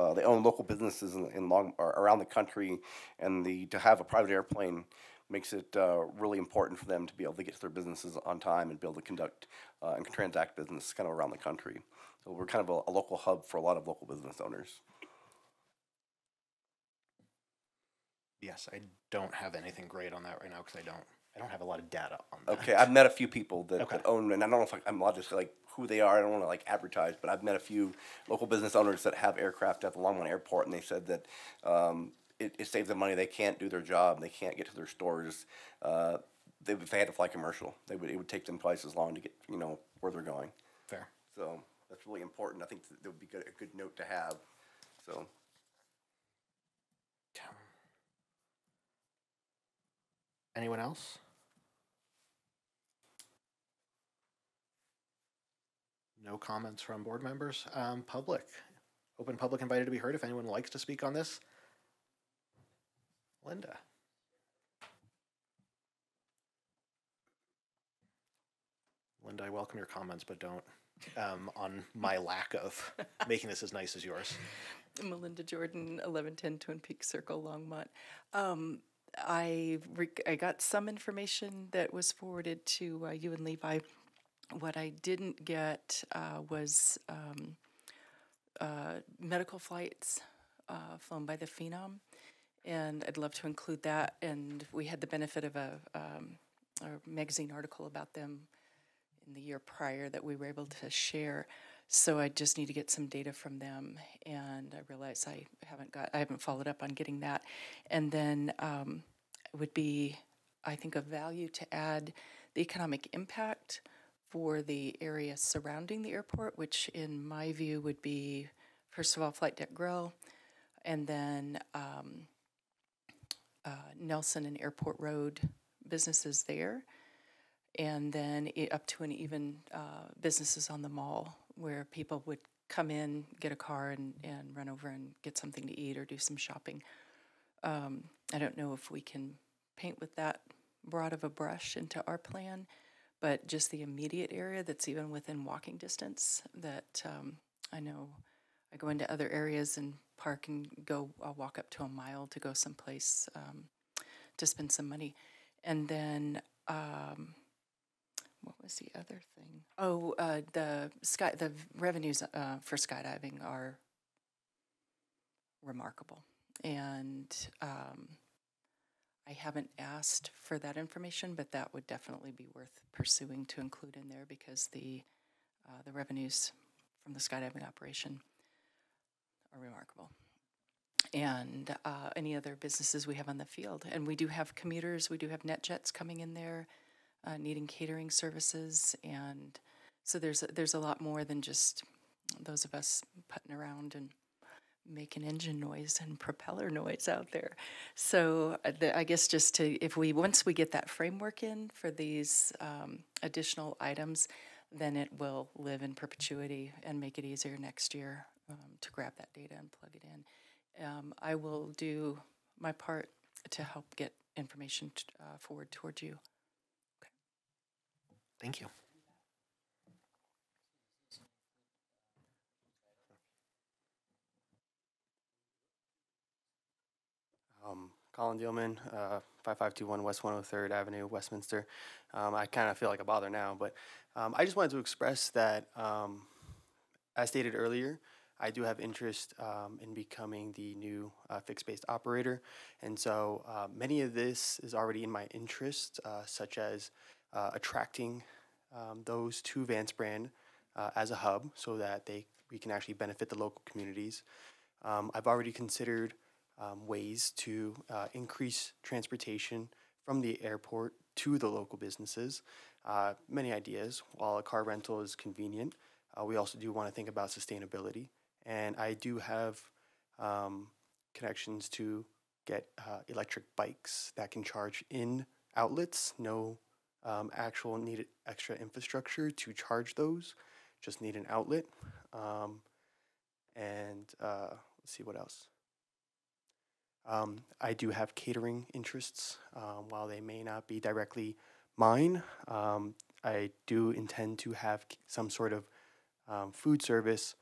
uh, they own local businesses in, in long, or around the country, and the, to have a private airplane makes it, uh, really important for them to be able to get to their businesses on time and be able to conduct, uh, and transact business kind of around the country. So we're kind of a, a local hub for a lot of local business owners. Yes, I don't have anything great on that right now because I don't, I don't have a lot of data on that. Okay, I've met a few people that, Okay. that own, and I don't know if I, I'm allowed to say like who they are. I don't want to like advertise, but I've met a few local business owners that have aircraft at the Longmont Airport, and they said that um, it, it saves them money. They can't do their job. They can't get to their stores. Uh, they, if they had to fly commercial, they would it would take them twice as long to get you know where they're going. Fair. So that's really important. I think that, would be good, a good note to have. So Anyone else? No comments from board members. Um, public, open public invited to be heard if anyone likes to speak on this. Linda. Linda, I welcome your comments, but don't um, on my lack of making this as nice as yours. Melinda Jordan, eleven ten Twin Peaks Circle, Longmont. Um, I rec- I got some information that was forwarded to uh, you and Levi. What I didn't get uh, was um, uh, medical flights uh, flown by the Phenom, and I'd love to include that. And we had the benefit of a, um, a magazine article about them in the year prior that we were able to share. So I just need to get some data from them, and I realize I haven't got, I haven't followed up on getting that. And then um, it would be, I think, of value to add the economic impact for the area surrounding the airport, which in my view would be, first of all, Flight Deck Grill, and then um, uh, Nelson and Airport Road businesses there and then up to and even uh, businesses on the mall where people would come in, get a car, and, and run over and get something to eat or do some shopping. Um, I don't know if we can paint with that broad of a brush into our plan, but just the immediate area that's even within walking distance that um, I know I go into other areas and park and go, I'll walk up to a mile to go someplace um, to spend some money. And then, um, what was the other thing? Oh, uh, the sky, the revenues uh, for skydiving are remarkable, and um, I haven't asked for that information, but that would definitely be worth pursuing to include in there because the uh, the revenues from the skydiving operation remarkable. And uh, any other businesses we have on the field, and we do have commuters, we do have NetJets coming in there uh, needing catering services, and so there's a, there's a lot more than just those of us putting around and making engine noise and propeller noise out there. So uh, the, I guess just to if we once we get that framework in for these um, additional items, then it will live in perpetuity and make it easier next year um, to grab that data and plug it in. Um, I will do my part to help get information t- uh, forward towards you. Okay. Thank you. Um, Colin Dealman, uh, 5521 West 103rd Avenue, Westminster. Um, I kind of feel like a bother now, but um, I just wanted to express that, um, as stated earlier, I do have interest um, in becoming the new uh, fixed based operator. And so uh, many of this is already in my interest, uh, such as uh, attracting um, those to Vance Brand uh, as a hub so that they we can actually benefit the local communities. Um, I've already considered um, ways to uh, increase transportation from the airport to the local businesses. Many ideas. While a car rental is convenient, we also do want to think about sustainability. And I do have um, connections to get uh, electric bikes that can charge in outlets. No um, actual needed extra infrastructure to charge those. Just need an outlet. Um, and uh, let's see what else. Um, I do have catering interests, um, while they may not be directly mine. Um, I do intend to have some sort of um, food service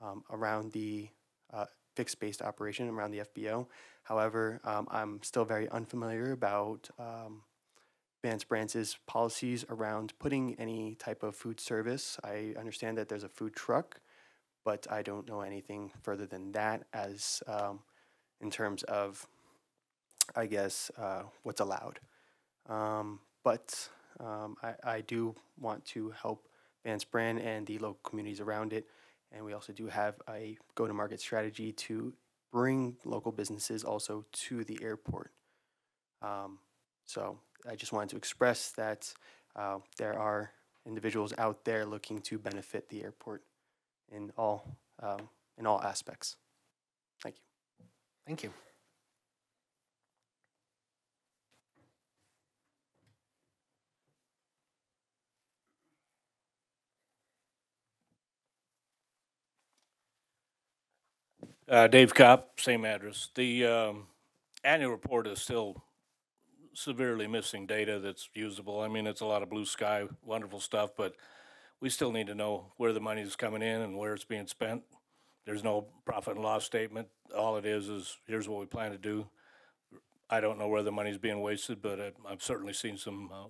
um, around the uh, fixed based operation around the FBO. However, um, I'm still very unfamiliar about um, Vance Brand's policies around putting any type of food service. I understand that there's a food truck, but I don't know anything further than that as um, in terms of, I guess, uh, what's allowed. Um, but um, I, I do want to help Vance Brand and the local communities around it. And we also do have a go to market strategy to bring local businesses also to the airport. Um, so I just wanted to express that uh, there are individuals out there looking to benefit the airport in all um, in all aspects. Thank you. Thank you. Uh, Dave Kopp, same address. The, um, annual report is still severely missing data that's usable. I mean, it's a lot of blue sky, wonderful stuff, but we still need to know where the money is coming in and where it's being spent. There's no profit and loss statement. All it is is, here's what we plan to do. I don't know where the money's being wasted, but I've certainly seen some uh,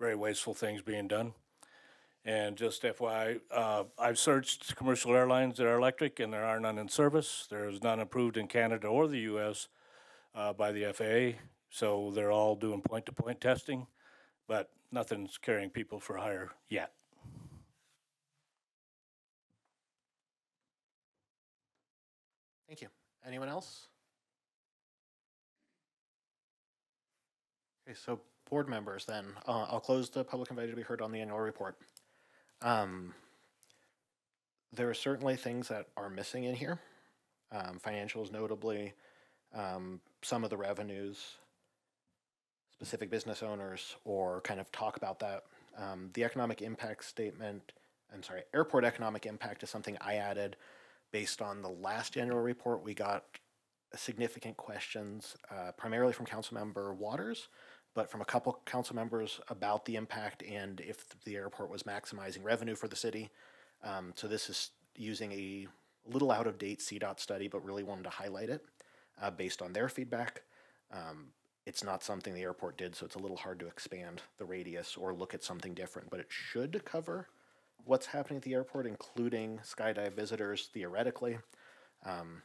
very wasteful things being done. And just FYI, uh, I've searched commercial airlines that are electric, and there are none in service. There is none approved in Canada or the US uh, by the FAA, so they're all doing point-to-point testing, but nothing's carrying people for hire yet. Thank you. Anyone else? Okay, so board members then, uh, I'll close the public invited to be heard on the annual report. Um, there are certainly things that are missing in here. Um, financials notably, um, some of the revenues, specific business owners, or kind of talk about that. Um, the economic impact statement, I'm sorry, airport economic impact is something I added based on the last annual report. We got significant questions, uh, primarily from Councilmember Waters, but from a couple council members about the impact and if the airport was maximizing revenue for the city. Um, so this is using a little out of date CDOT study, but really wanted to highlight it uh, based on their feedback. Um, it's not something the airport did, so it's a little hard to expand the radius or look at something different, but it should cover what's happening at the airport, including skydive visitors theoretically. Um,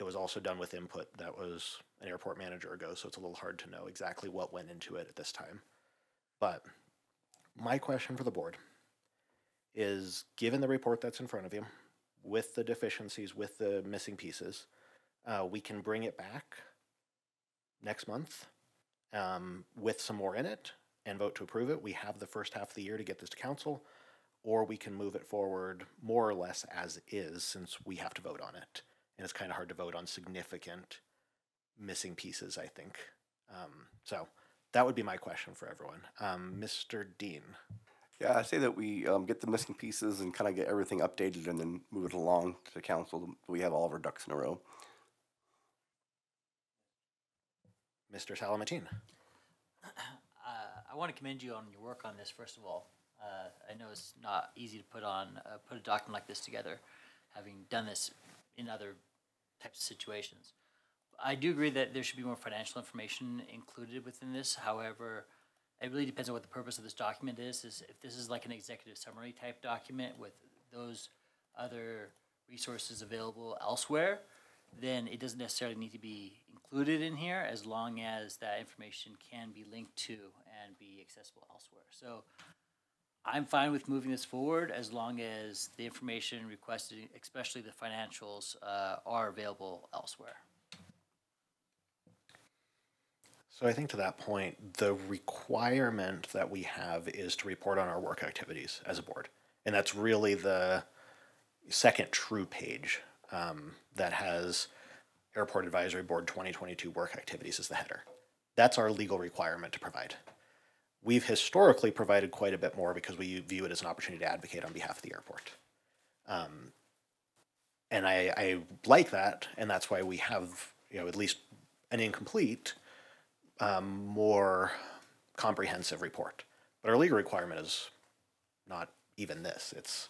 it was also done with input that was an airport manager ago, so it's a little hard to know exactly what went into it at this time. But my question for the board is given the report that's in front of you, with the deficiencies, with the missing pieces, uh, we can bring it back next month um, with some more in it and vote to approve it. We have the first half of the year to get this to council, or we can move it forward more or less as is since we have to vote on it. And it's kind of hard to vote on significant missing pieces, I think. Um, so that would be my question for everyone. Um, Mr. Dean. Yeah, I say that we um, get the missing pieces and kind of get everything updated and then move it along to council. We have all of our ducks in a row. Mr. Salamatine. Uh, I want to commend you on your work on this, first of all. Uh, I know it's not easy to put on, uh, put a document like this together, having done this in other types of situations. I do agree that there should be more financial information included within this. However, it really depends on what the purpose of this document is. Is if this is like an executive summary type document with those other resources available elsewhere, then it doesn't necessarily need to be included in here as long as that information can be linked to and be accessible elsewhere. So I'm fine with moving this forward as long as the information requested, especially the financials, uh, are available elsewhere. So I think to that point, the requirement that we have is to report on our work activities as a board. And that's really the second true page um, that has Airport Advisory Board 2022 work activities as the header. That's our legal requirement to provide. We've historically provided quite a bit more because we view it as an opportunity to advocate on behalf of the airport. Um, and I, I like that, and that's why we have, you know, at least an incomplete, um, more comprehensive report. But our legal requirement is not even this. It's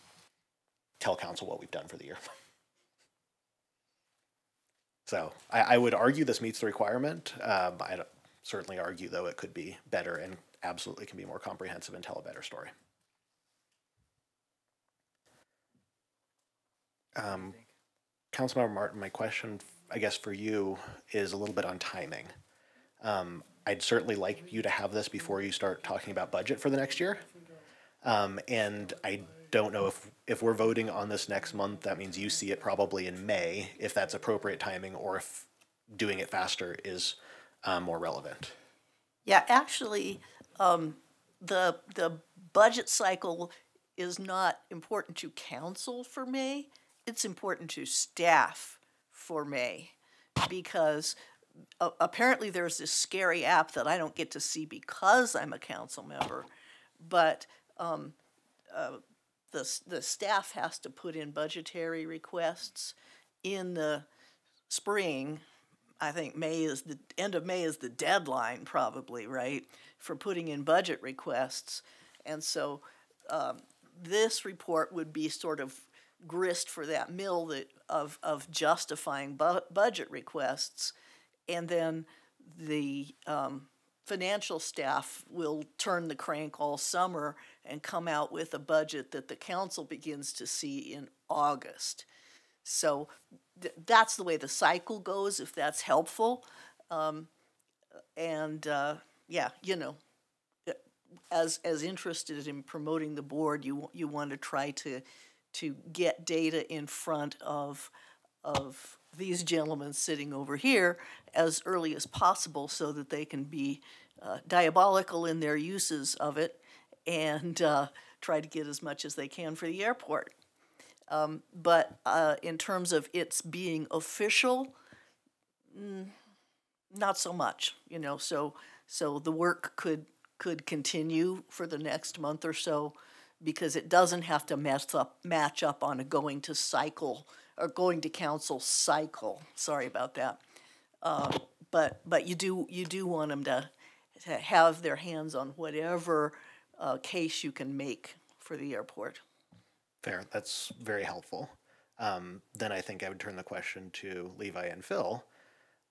tell council what we've done for the year. So I, I would argue this meets the requirement. Um, I certainly argue, though, it could be better and absolutely can be more comprehensive and tell a better story. Um, Councilmember Martin, my question, I guess, for you is a little bit on timing. Um, I'd certainly like you to have this before you start talking about budget for the next year. Um, and I don't know if, if we're voting on this next month, that means you see it probably in May, if that's appropriate timing, or if doing it faster is um, more relevant. Yeah, actually, um, the, the budget cycle is not important to council for May. It's important to staff for May because apparently there's this scary app that I don't get to see because I'm a council member. But um, uh, the, the staff has to put in budgetary requests in the spring. I think May is the end of May is the deadline, probably, right, for putting in budget requests. And so um, this report would be sort of grist for that mill that, of, of justifying bu- budget requests. And then the, um, financial staff will turn the crank all summer and come out with a budget that the council begins to see in August. So th- that's the way the cycle goes, if that's helpful. Um, and, uh, yeah, you know, as, as interested in promoting the board, you, you want to try to, to get data in front of, of these gentlemen sitting over here as early as possible so that they can be uh, diabolical in their uses of it and uh, try to get as much as they can for the airport. Um, but uh, in terms of its being official, mm, not so much, you know. So so the work could could continue for the next month or so because it doesn't have to match up match up on a going to cycle or going to council cycle. Sorry about that. Uh, but but you do you do want them to, to have their hands on whatever uh, case you can make for the airport. Fair. That's very helpful. Um, then I think I would turn the question to Levi and Phil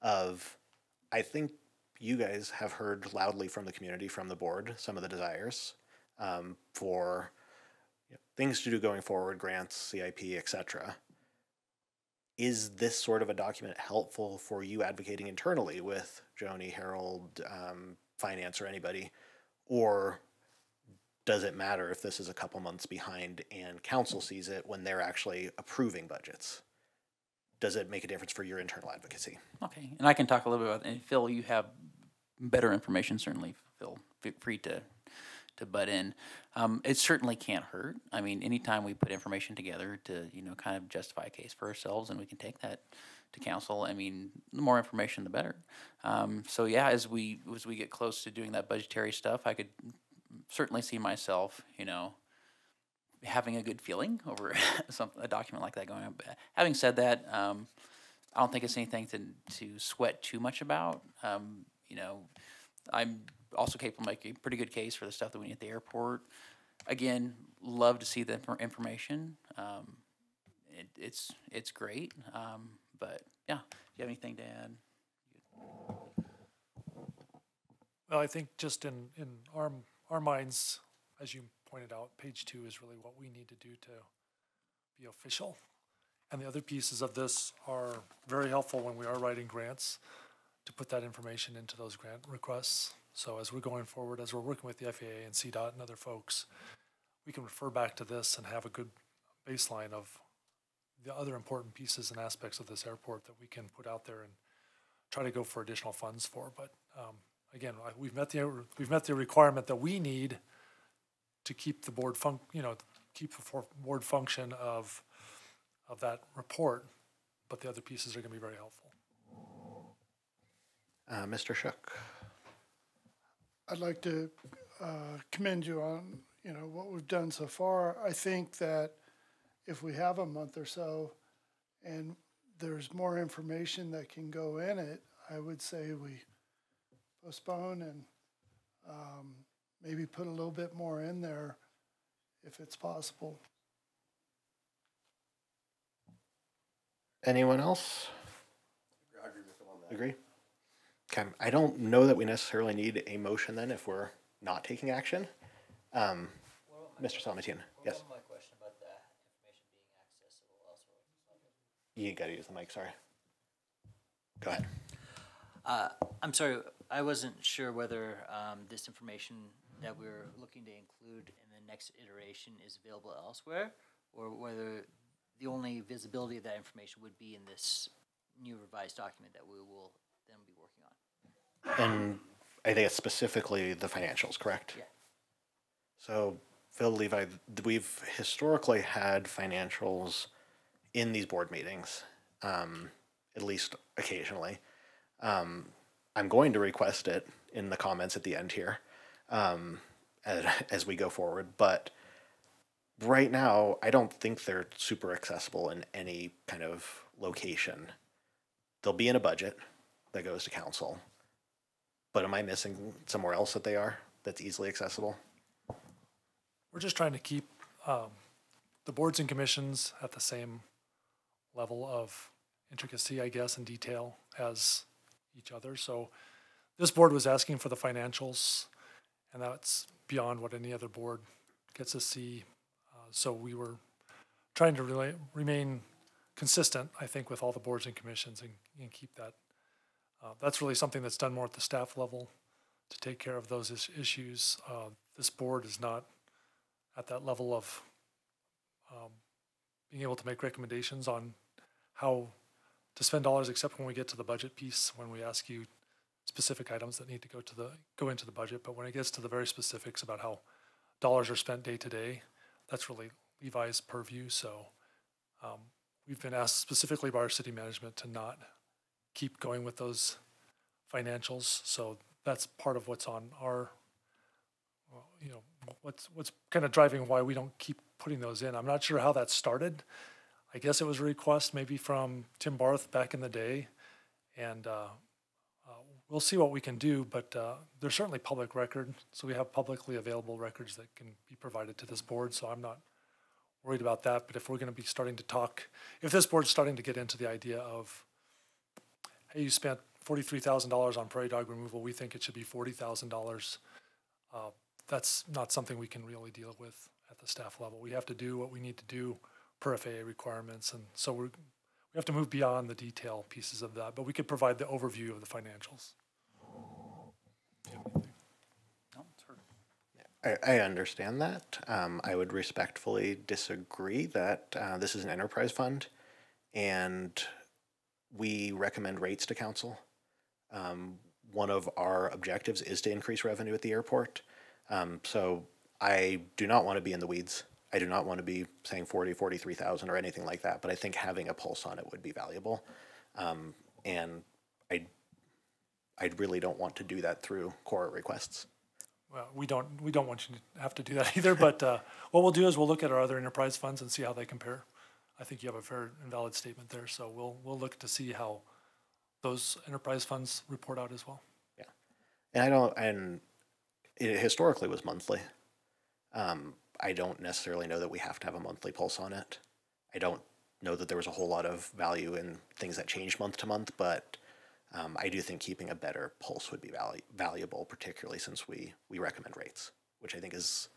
of I think you guys have heard loudly from the community, from the board, some of the desires um, for you know, things to do going forward, grants, CIP, etc. Is this sort of a document helpful for you advocating internally with Joni, Harold, um, finance, or anybody? Or does it matter if this is a couple months behind and council sees it when they're actually approving budgets? Does it make a difference for your internal advocacy? Okay, and I can talk a little bit about, and Phil, you have better information, certainly, Phil, feel free to, to butt in. Um, it certainly can't hurt. I mean, anytime we put information together to, you know, kind of justify a case for ourselves, and we can take that to council, I mean, the more information, the better. Um, so yeah, as we, as we get close to doing that budgetary stuff, I could certainly see myself, you know, having a good feeling over some, a document like that going on. But having said that, um, I don't think it's anything to, to sweat too much about. Um, you know, I'm also capable of making a pretty good case for the stuff that we need at the airport. Again, love to see the infor- information. Um, it, it's it's great. Um, but yeah, do you have anything to add? Well, I think just in, in our, our minds, as you pointed out, page two is really what we need to do to be official. And the other pieces of this are very helpful when we are writing grants to put that information into those grant requests. So as we're going forward, as we're working with the FAA and CDOT and other folks, we can refer back to this and have a good baseline of the other important pieces and aspects of this airport that we can put out there and try to go for additional funds for. But um, again, we've met the, we've met the requirement that we need to keep the board func, you know, keep the board function of, of that report, but the other pieces are gonna be very helpful. Uh, Mr. Shook. I'd like to uh, commend you on, you know, what we've done so far. I think that if we have a month or so and there's more information that can go in it, I would say we postpone and um, maybe put a little bit more in there if it's possible. Anyone else? Agree? Okay, I don't know that we necessarily need a motion then if we're not taking action. Um, Mr. Salmatine, yes, My question about the information being accessible elsewhere. you gotta use the mic, sorry. Go ahead. Uh, I'm sorry, I wasn't sure whether, um, this information that we're looking to include in the next iteration is available elsewhere, or whether the only visibility of that information would be in this new revised document that we will then be working on. And I think it's specifically the financials, correct? Yeah. So, Phil Levi, we've historically had financials in these board meetings, um, at least occasionally. Um, I'm going to request it in the comments at the end here, um, as, as we go forward, but right now, I don't think they're super accessible in any kind of location. They'll be in a budget that goes to council. But am I missing somewhere else that they are that's easily accessible? We're just trying to keep um, the boards and commissions at the same level of intricacy, I guess, and detail as each other. So this board was asking for the financials, and that's beyond what any other board gets to see. Uh, so we were trying to remain consistent, I think, with all the boards and commissions and, and keep that. Uh, that's really something that's done more at the staff level to take care of those is- issues. Uh, this board is not at that level of um, being able to make recommendations on how to spend dollars, except when we get to the budget piece, when we ask you specific items that need to go to the, go into the budget. But when it gets to the very specifics about how dollars are spent day to day, that's really Levi's purview. So um, we've been asked specifically by our city management to not keep going with those financials. So that's part of what's on our, you know, what's, what's kind of driving why we don't keep putting those in. I'm not sure how that started. I guess it was a request maybe from Tim Barth back in the day. And uh, uh, we'll see what we can do, but uh, there's certainly public record. So we have publicly available records that can be provided to this board. So I'm not worried about that. But if we're going to be starting to talk, if this board's starting to get into the idea of, hey, you spent forty-three thousand dollars on prairie dog removal, we think it should be forty thousand dollars. Uh, That's not something we can really deal with at the staff level. We have to do what we need to do per FAA requirements, and so we're, we have to move beyond the detail pieces of that, but we could provide the overview of the financials. No, it's heard. I, I understand that. Um, I would respectfully disagree that uh, this is an enterprise fund and we recommend rates to council. Um, one of our objectives is to increase revenue at the airport. Um, so I do not want to be in the weeds. I do not want to be saying 40, 43,000 or anything like that, but I think having a pulse on it would be valuable. Um, and I, I really don't want to do that through CORA requests. Well, we don't, we don't want you to have to do that either, but uh, what we'll do is we'll look at our other enterprise funds and see how they compare. I think you have a fair and valid statement there, so we'll, we'll look to see how those enterprise funds report out as well. Yeah, and I don't, and it historically was monthly. Um, I don't necessarily know that we have to have a monthly pulse on it. I don't know that there was a whole lot of value in things that changed month to month, but um, I do think keeping a better pulse would be valu- valuable, particularly since we, we recommend rates, which I think is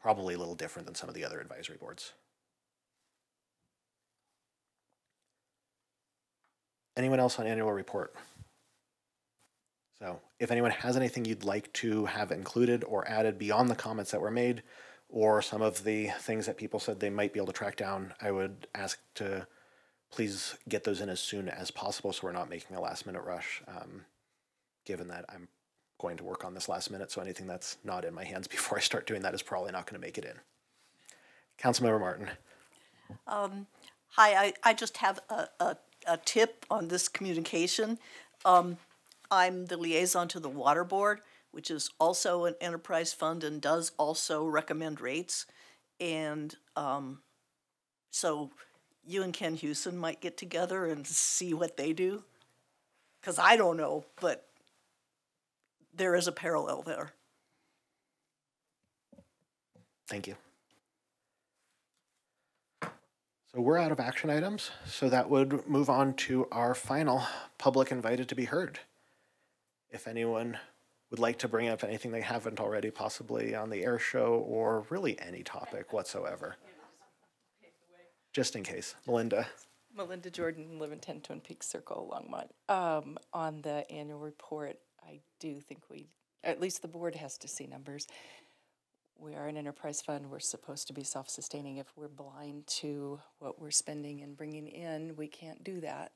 probably a little different than some of the other advisory boards. Anyone else on annual report? So if anyone has anything you'd like to have included or added beyond the comments that were made, or some of the things that people said they might be able to track down, I would ask to please get those in as soon as possible so we're not making a last minute rush. Um, given that I'm going to work on this last minute, so anything that's not in my hands before I start doing that is probably not going to make it in. Councilmember Martin. Um, hi, I, I just have a, a, a tip on this communication. Um, I'm the liaison to the Water Board, which is also an enterprise fund and does also recommend rates. And um, so you and Ken Houston might get together and see what they do. Because I don't know, but there is a parallel there. Thank you. So we're out of action items, so that would move on to our final public invited to be heard. If anyone would like to bring up anything they haven't already, possibly on the air show or really any topic whatsoever. Just in case. Melinda. Melinda Jordan, live in 10 Twin Peaks Circle, Longmont. Um, on the annual report, I do think we, at least the board has to see numbers. We are an enterprise fund. We're supposed to be self-sustaining. If we're blind to what we're spending and bringing in, we can't do that.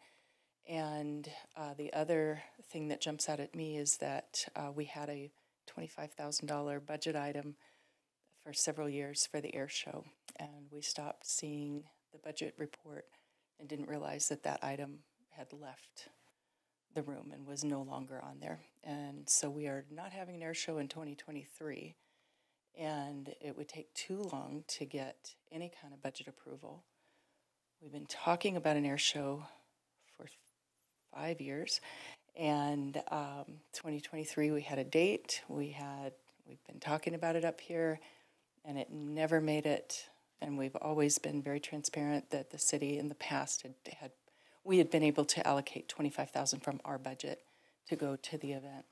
And uh, the other thing that jumps out at me is that uh, we had a $25,000 budget item for several years for the air show, and we stopped seeing the budget report and didn't realize that that item had left the room and was no longer on there. And so we are not having an air show in 2023, and it would take too long to get any kind of budget approval. We've been talking about an air show for five years, and um, 2023 we had a date. We had we've been talking about it up here, and it never made it And we've always been very transparent that the city in the past had, had we had been able to allocate twenty-five thousand from our budget to go to the event.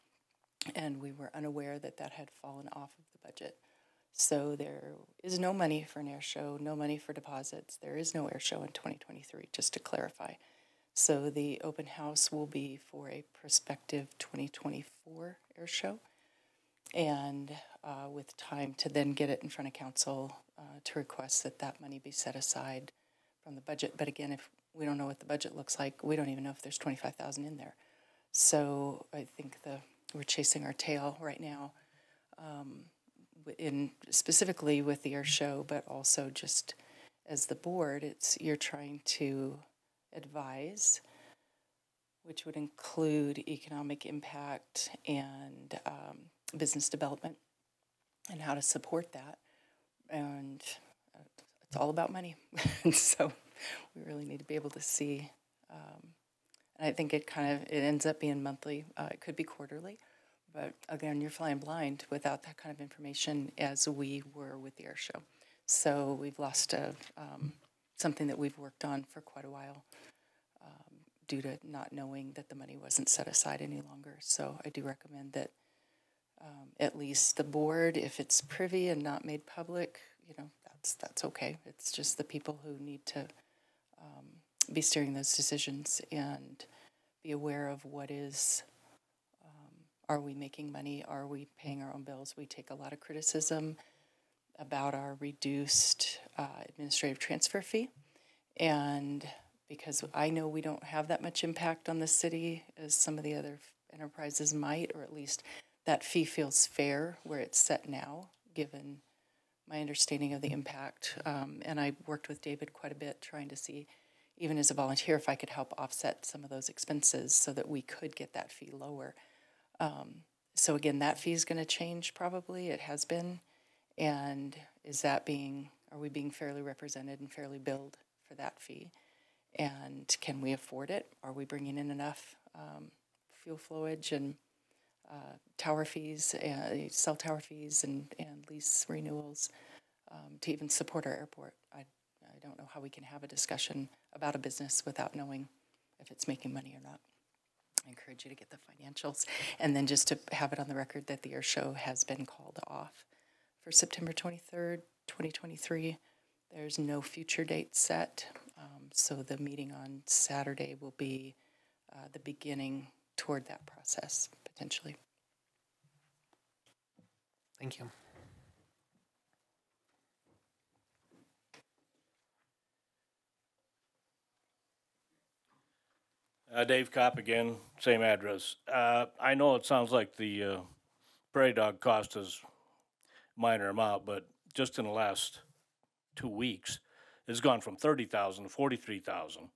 And we were unaware that that had fallen off of the budget. So there is no money for an air show, no money for deposits. There is no air show in twenty twenty-three, just to clarify. So the open house will be for a prospective twenty twenty-four air show. And uh, with time to then get it in front of council uh, to request that that money be set aside from the budget. But again, if we don't know what the budget looks like, we don't even know if there's twenty-five thousand in there. So I think the, we're chasing our tail right now, um, in, specifically with the air show, but also just as the board, it's, you're trying to advise, which would include economic impact and, um, business development and how to support that. And uh, it's all about money. and so we really need to be able to see. Um, and I think it kind of it ends up being monthly. Uh, it could be quarterly, but again, you're flying blind without that kind of information, as we were with the air show. So we've lost a, um, something that we've worked on for quite a while um, due to not knowing that the money wasn't set aside any longer. So I do recommend that um, at least the board, if it's privy and not made public, you know, that's, that's okay. It's just the people who need to um, be steering those decisions and be aware of what is, are we making money? Are we paying our own bills? We take a lot of criticism about our reduced uh, administrative transfer fee. And because I know we don't have that much impact on the city as some of the other enterprises might, or at least that fee feels fair where it's set now, given my understanding of the impact. Um, and I worked with David quite a bit trying to see, even as a volunteer, if I could help offset some of those expenses so that we could get that fee lower. Um, so again, that fee is going to change probably. It has been. And is that being, are we being fairly represented and fairly billed for that fee? And can we afford it? Are we bringing in enough um, fuel flowage and uh, tower fees, uh, cell tower fees, and, and lease renewals um, to even support our airport? I, I don't know how we can have a discussion about a business without knowing if it's making money or not. I encourage you to get the financials and then just to have it on the record that the air show has been called off for September 23rd, 2023. There's no future date set, um, so the meeting on Saturday will be uh, the beginning toward that process, potentially. Thank you. Uh, Dave Kopp again, same address. Uh, I know it sounds like the, uh, prairie dog cost is minor amount, but just in the last two weeks, it's gone from thirty thousand to forty-three thousand.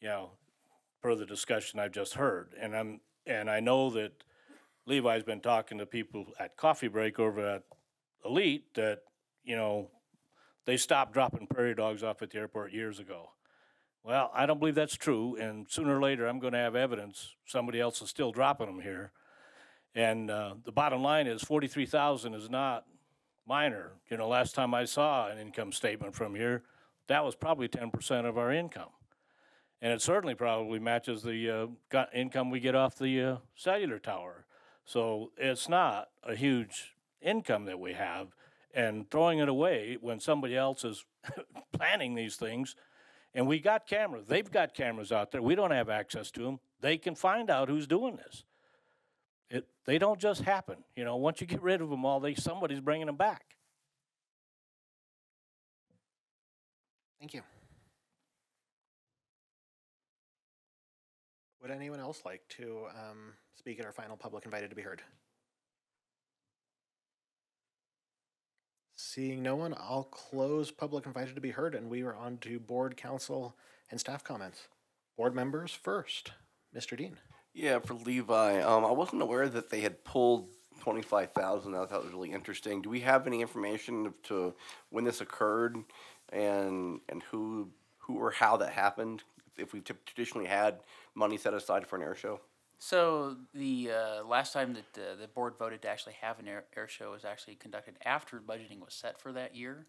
You know, per the discussion I've just heard, and I'm, and I know that Levi's been talking to people at Coffee Break over at Elite that, you know, they stopped dropping prairie dogs off at the airport years ago. Well, I don't believe that's true, and sooner or later, I'm gonna have evidence, somebody else is still dropping them here. And, uh, the bottom line is forty-three thousand is not minor. You know, last time I saw an income statement from here, that was probably ten percent of our income. And it certainly probably matches the, uh, income we get off the, uh, cellular tower. So it's not a huge income that we have, and throwing it away when somebody else is planning these things, and we got cameras, they've got cameras out there, we don't have access to them, they can find out who's doing this. It, they don't just happen, you know, once you get rid of them all, they, somebody's bringing them back. Thank you. Would anyone else like to um, speak at our final public invited to be heard? Seeing no one, I'll close public invited to be heard, and we are on to board, council, and staff comments. Board members first. Mr. Dean. Yeah, for Levi, um, I wasn't aware that they had pulled twenty-five thousand. I thought it was really interesting. Do we have any information to when this occurred and, and who, who or how that happened? If we've traditionally had money set aside for an air show? So the uh, last time that uh, the board voted to actually have an air, air show was actually conducted after budgeting was set for that year.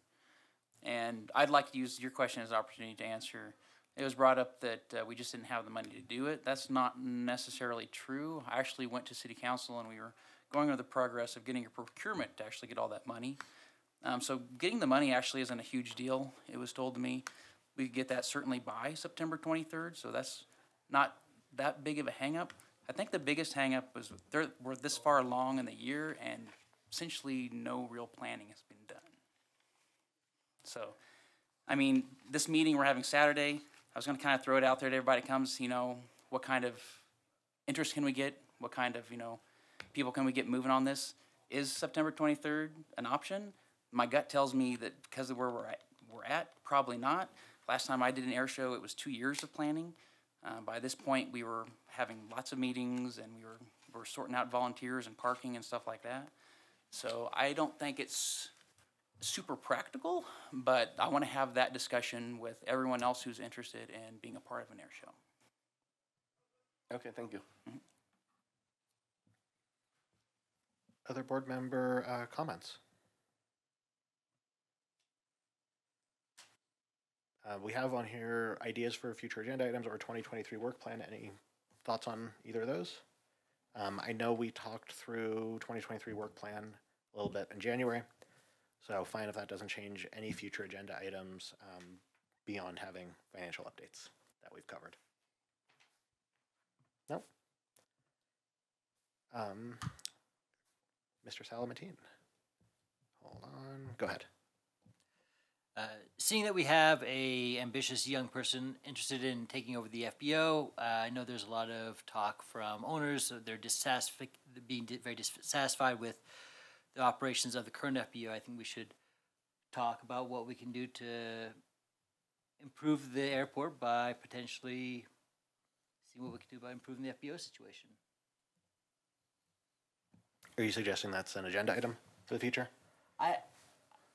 And I'd like to use your question as an opportunity to answer. It was brought up that uh, we just didn't have the money to do it. That's not necessarily true. I actually went to city council and we were going over the progress of getting a procurement to actually get all that money. Um, so getting the money actually isn't a huge deal. It was told to me we could get that certainly by September twenty-third, so that's not that big of a hangup. I think the biggest hangup was we're this far along in the year and essentially no real planning has been done. So, I mean, this meeting we're having Saturday, I was gonna kind of throw it out there to everybody comes, you know, what kind of interest can we get? What kind of, you know, people can we get moving on this? Is September twenty-third an option? My gut tells me that because of where we're at, we're at, probably not. Last time I did an air show, it was two years of planning. Uh, by this point, we were having lots of meetings and we were, were sorting out volunteers and parking and stuff like that. So I don't think it's super practical, but I want to have that discussion with everyone else who's interested in being a part of an air show. Okay, thank you. Other board member uh, comments? Uh, we have on here ideas for future agenda items or 2023 work plan. Any thoughts on either of those? Um, I know we talked through 2023 work plan a little bit in January, so fine if that doesn't change any future agenda items um, beyond having financial updates that we've covered. No. Um, Mr. Salamatine. Hold on. Go ahead. Uh, seeing that we have a ambitious young person interested in taking over the FBO, uh, I know there's a lot of talk from owners. They're dissatisfied, being very dissatisfied with the operations of the current FBO. I think we should talk about what we can do to improve the airport by potentially seeing what we can do by improving the FBO situation. Are you suggesting that's an agenda item for the future? I,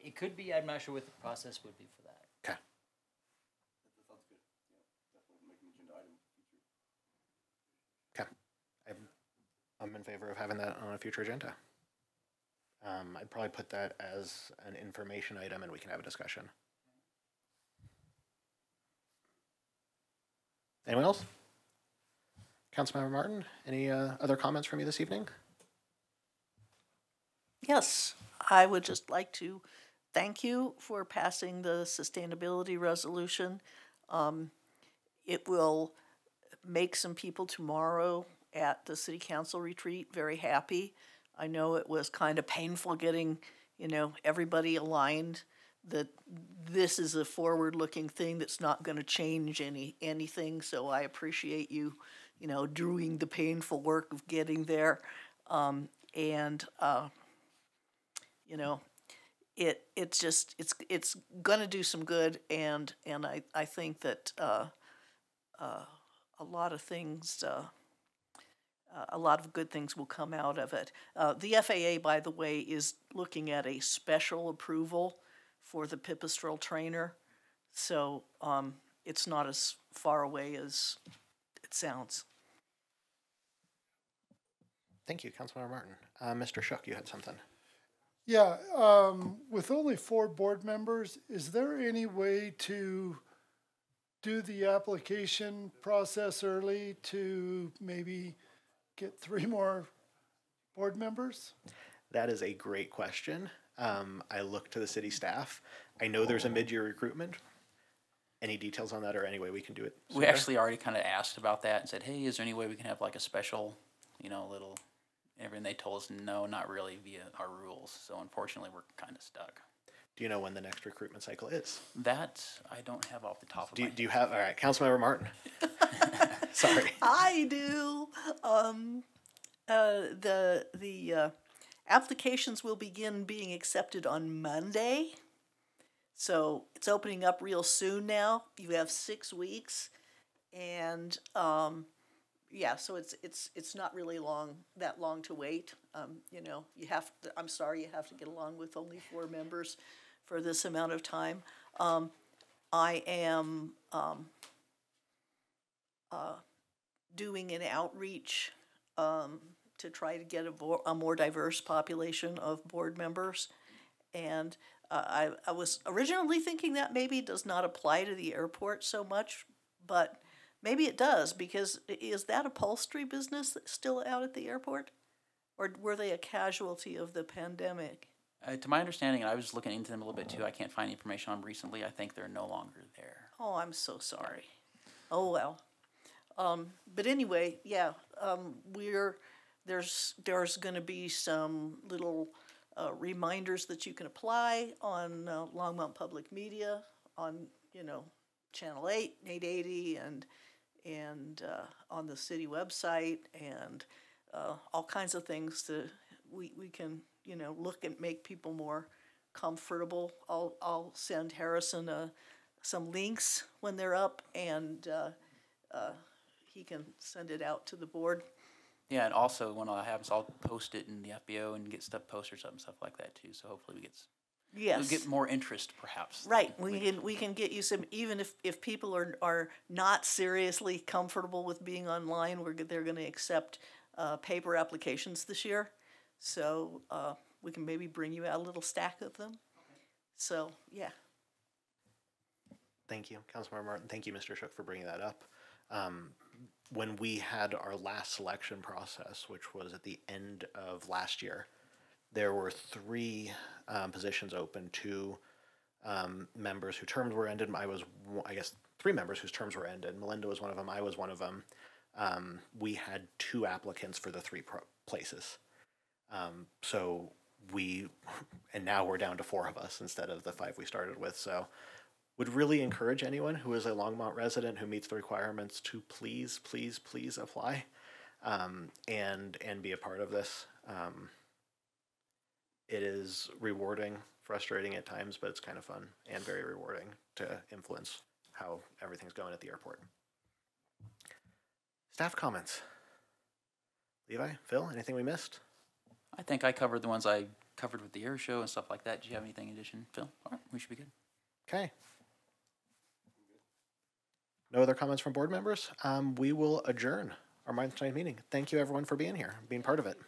it could be. I'm not sure what the process would be for that. Okay. That sounds good. Yeah, definitely make agenda item for the future. Okay. I'm, I'm in favor of having that on a future agenda. Um, I'd probably put that as an information item and we can have a discussion. Anyone else? Councilmember Martin, any uh, other comments from you this evening? Yes, I would just like to thank you for passing the sustainability resolution. Um, it will make some people tomorrow at the city council retreat very happy. I know it was kind of painful getting, you know, everybody aligned that this is a forward-looking thing that's not going to change any anything. So I appreciate you, you know, doing the painful work of getting there. Um, and uh, you know, it it's just it's it's gonna do some good, and and I I think that uh, uh, a lot of things. Uh, uh, a lot of good things will come out of it. Uh, the FAA, by the way, is looking at a special approval for the pipistrel trainer, so um, it's not as far away as it sounds. Thank you, Councilmember Martin. Uh, Mr. Shook, you had something. Yeah, um, with only four board members, is there any way to do the application process early to maybe get three more board members? That is a great question. Um, I look to the city staff. I know there's a mid-year recruitment. Any details on that or any way we can do it? We sooner? actually already kind of asked about that and said, hey, is there any way we can have like a special, you know, little, and they told us, no, not really via our rules. So unfortunately, we're kind of stuck. Do you know when the next recruitment cycle is? That I don't have off the top of Do my you, head. do you have, all right, Councilmember Martin. Sorry. I do. Um, uh, the the uh, applications will begin being accepted on Monday. So it's opening up real soon now. You have six weeks, and um, yeah, so it's it's it's not really long that long to wait. Um, you know, you have to. I'm sorry, you have to get along with only four members for this amount of time. Um, I am um, uh, doing an outreach um, to try to get a, a more diverse population of board members. And uh, I, I was originally thinking that maybe does not apply to the airport so much, but maybe it does because is that upholstery business still out at the airport? Or were they a casualty of the pandemic? Uh, to my understanding, and I was just looking into them a little bit too, I can't find information on them recently, I think they're no longer there. Oh, I'm so sorry. Oh, well. Um, but anyway, yeah, um, we're, there's, there's gonna be some little, uh, reminders that you can apply on, uh, Longmont Public Media, on, you know, Channel Eight, eight eighty, and, and, uh, on the city website, and, uh, all kinds of things to, we, we can, you know, look and make people more comfortable. I'll, I'll send Harrison, uh, some links when they're up, and, uh, uh, he can send it out to the board. Yeah, and also when all happens, I'll post it in the FBO and get stuff posters up and stuff like that too, so hopefully we get, s- we'll Yes. get more interest perhaps. Right, we can, we can get you some, even if, if people are, are not seriously comfortable with being online, we're, they're gonna accept, uh, paper applications this year. So, uh, we can maybe bring you out a little stack of them. So, yeah, Thank you, Councilmember Martin. Thank you, Mr. Shook, for bringing that up. Um, when we had our last selection process, which was at the end of last year, there were three um, positions open. Two um, members whose terms were ended. I was, I guess, three members whose terms were ended. Melinda was one of them. I was one of them. Um, we had two applicants for the three pro- places. Um, so we, and now we're down to four of us instead of the five we started with. So would really encourage anyone who is a Longmont resident who meets the requirements to please, please, please apply um, and and be a part of this. It is rewarding, frustrating at times, but it's kind of fun and very rewarding to influence how everything's going at the airport. Staff comments. Levi, Phil, anything we missed? I think I covered the ones I covered with the air show and stuff like that. Do you have anything in addition, Phil? All right, we should be good. Okay. No other comments from board members? Um, we will adjourn our March 9th meeting. Thank you, everyone, for being here, being part of it.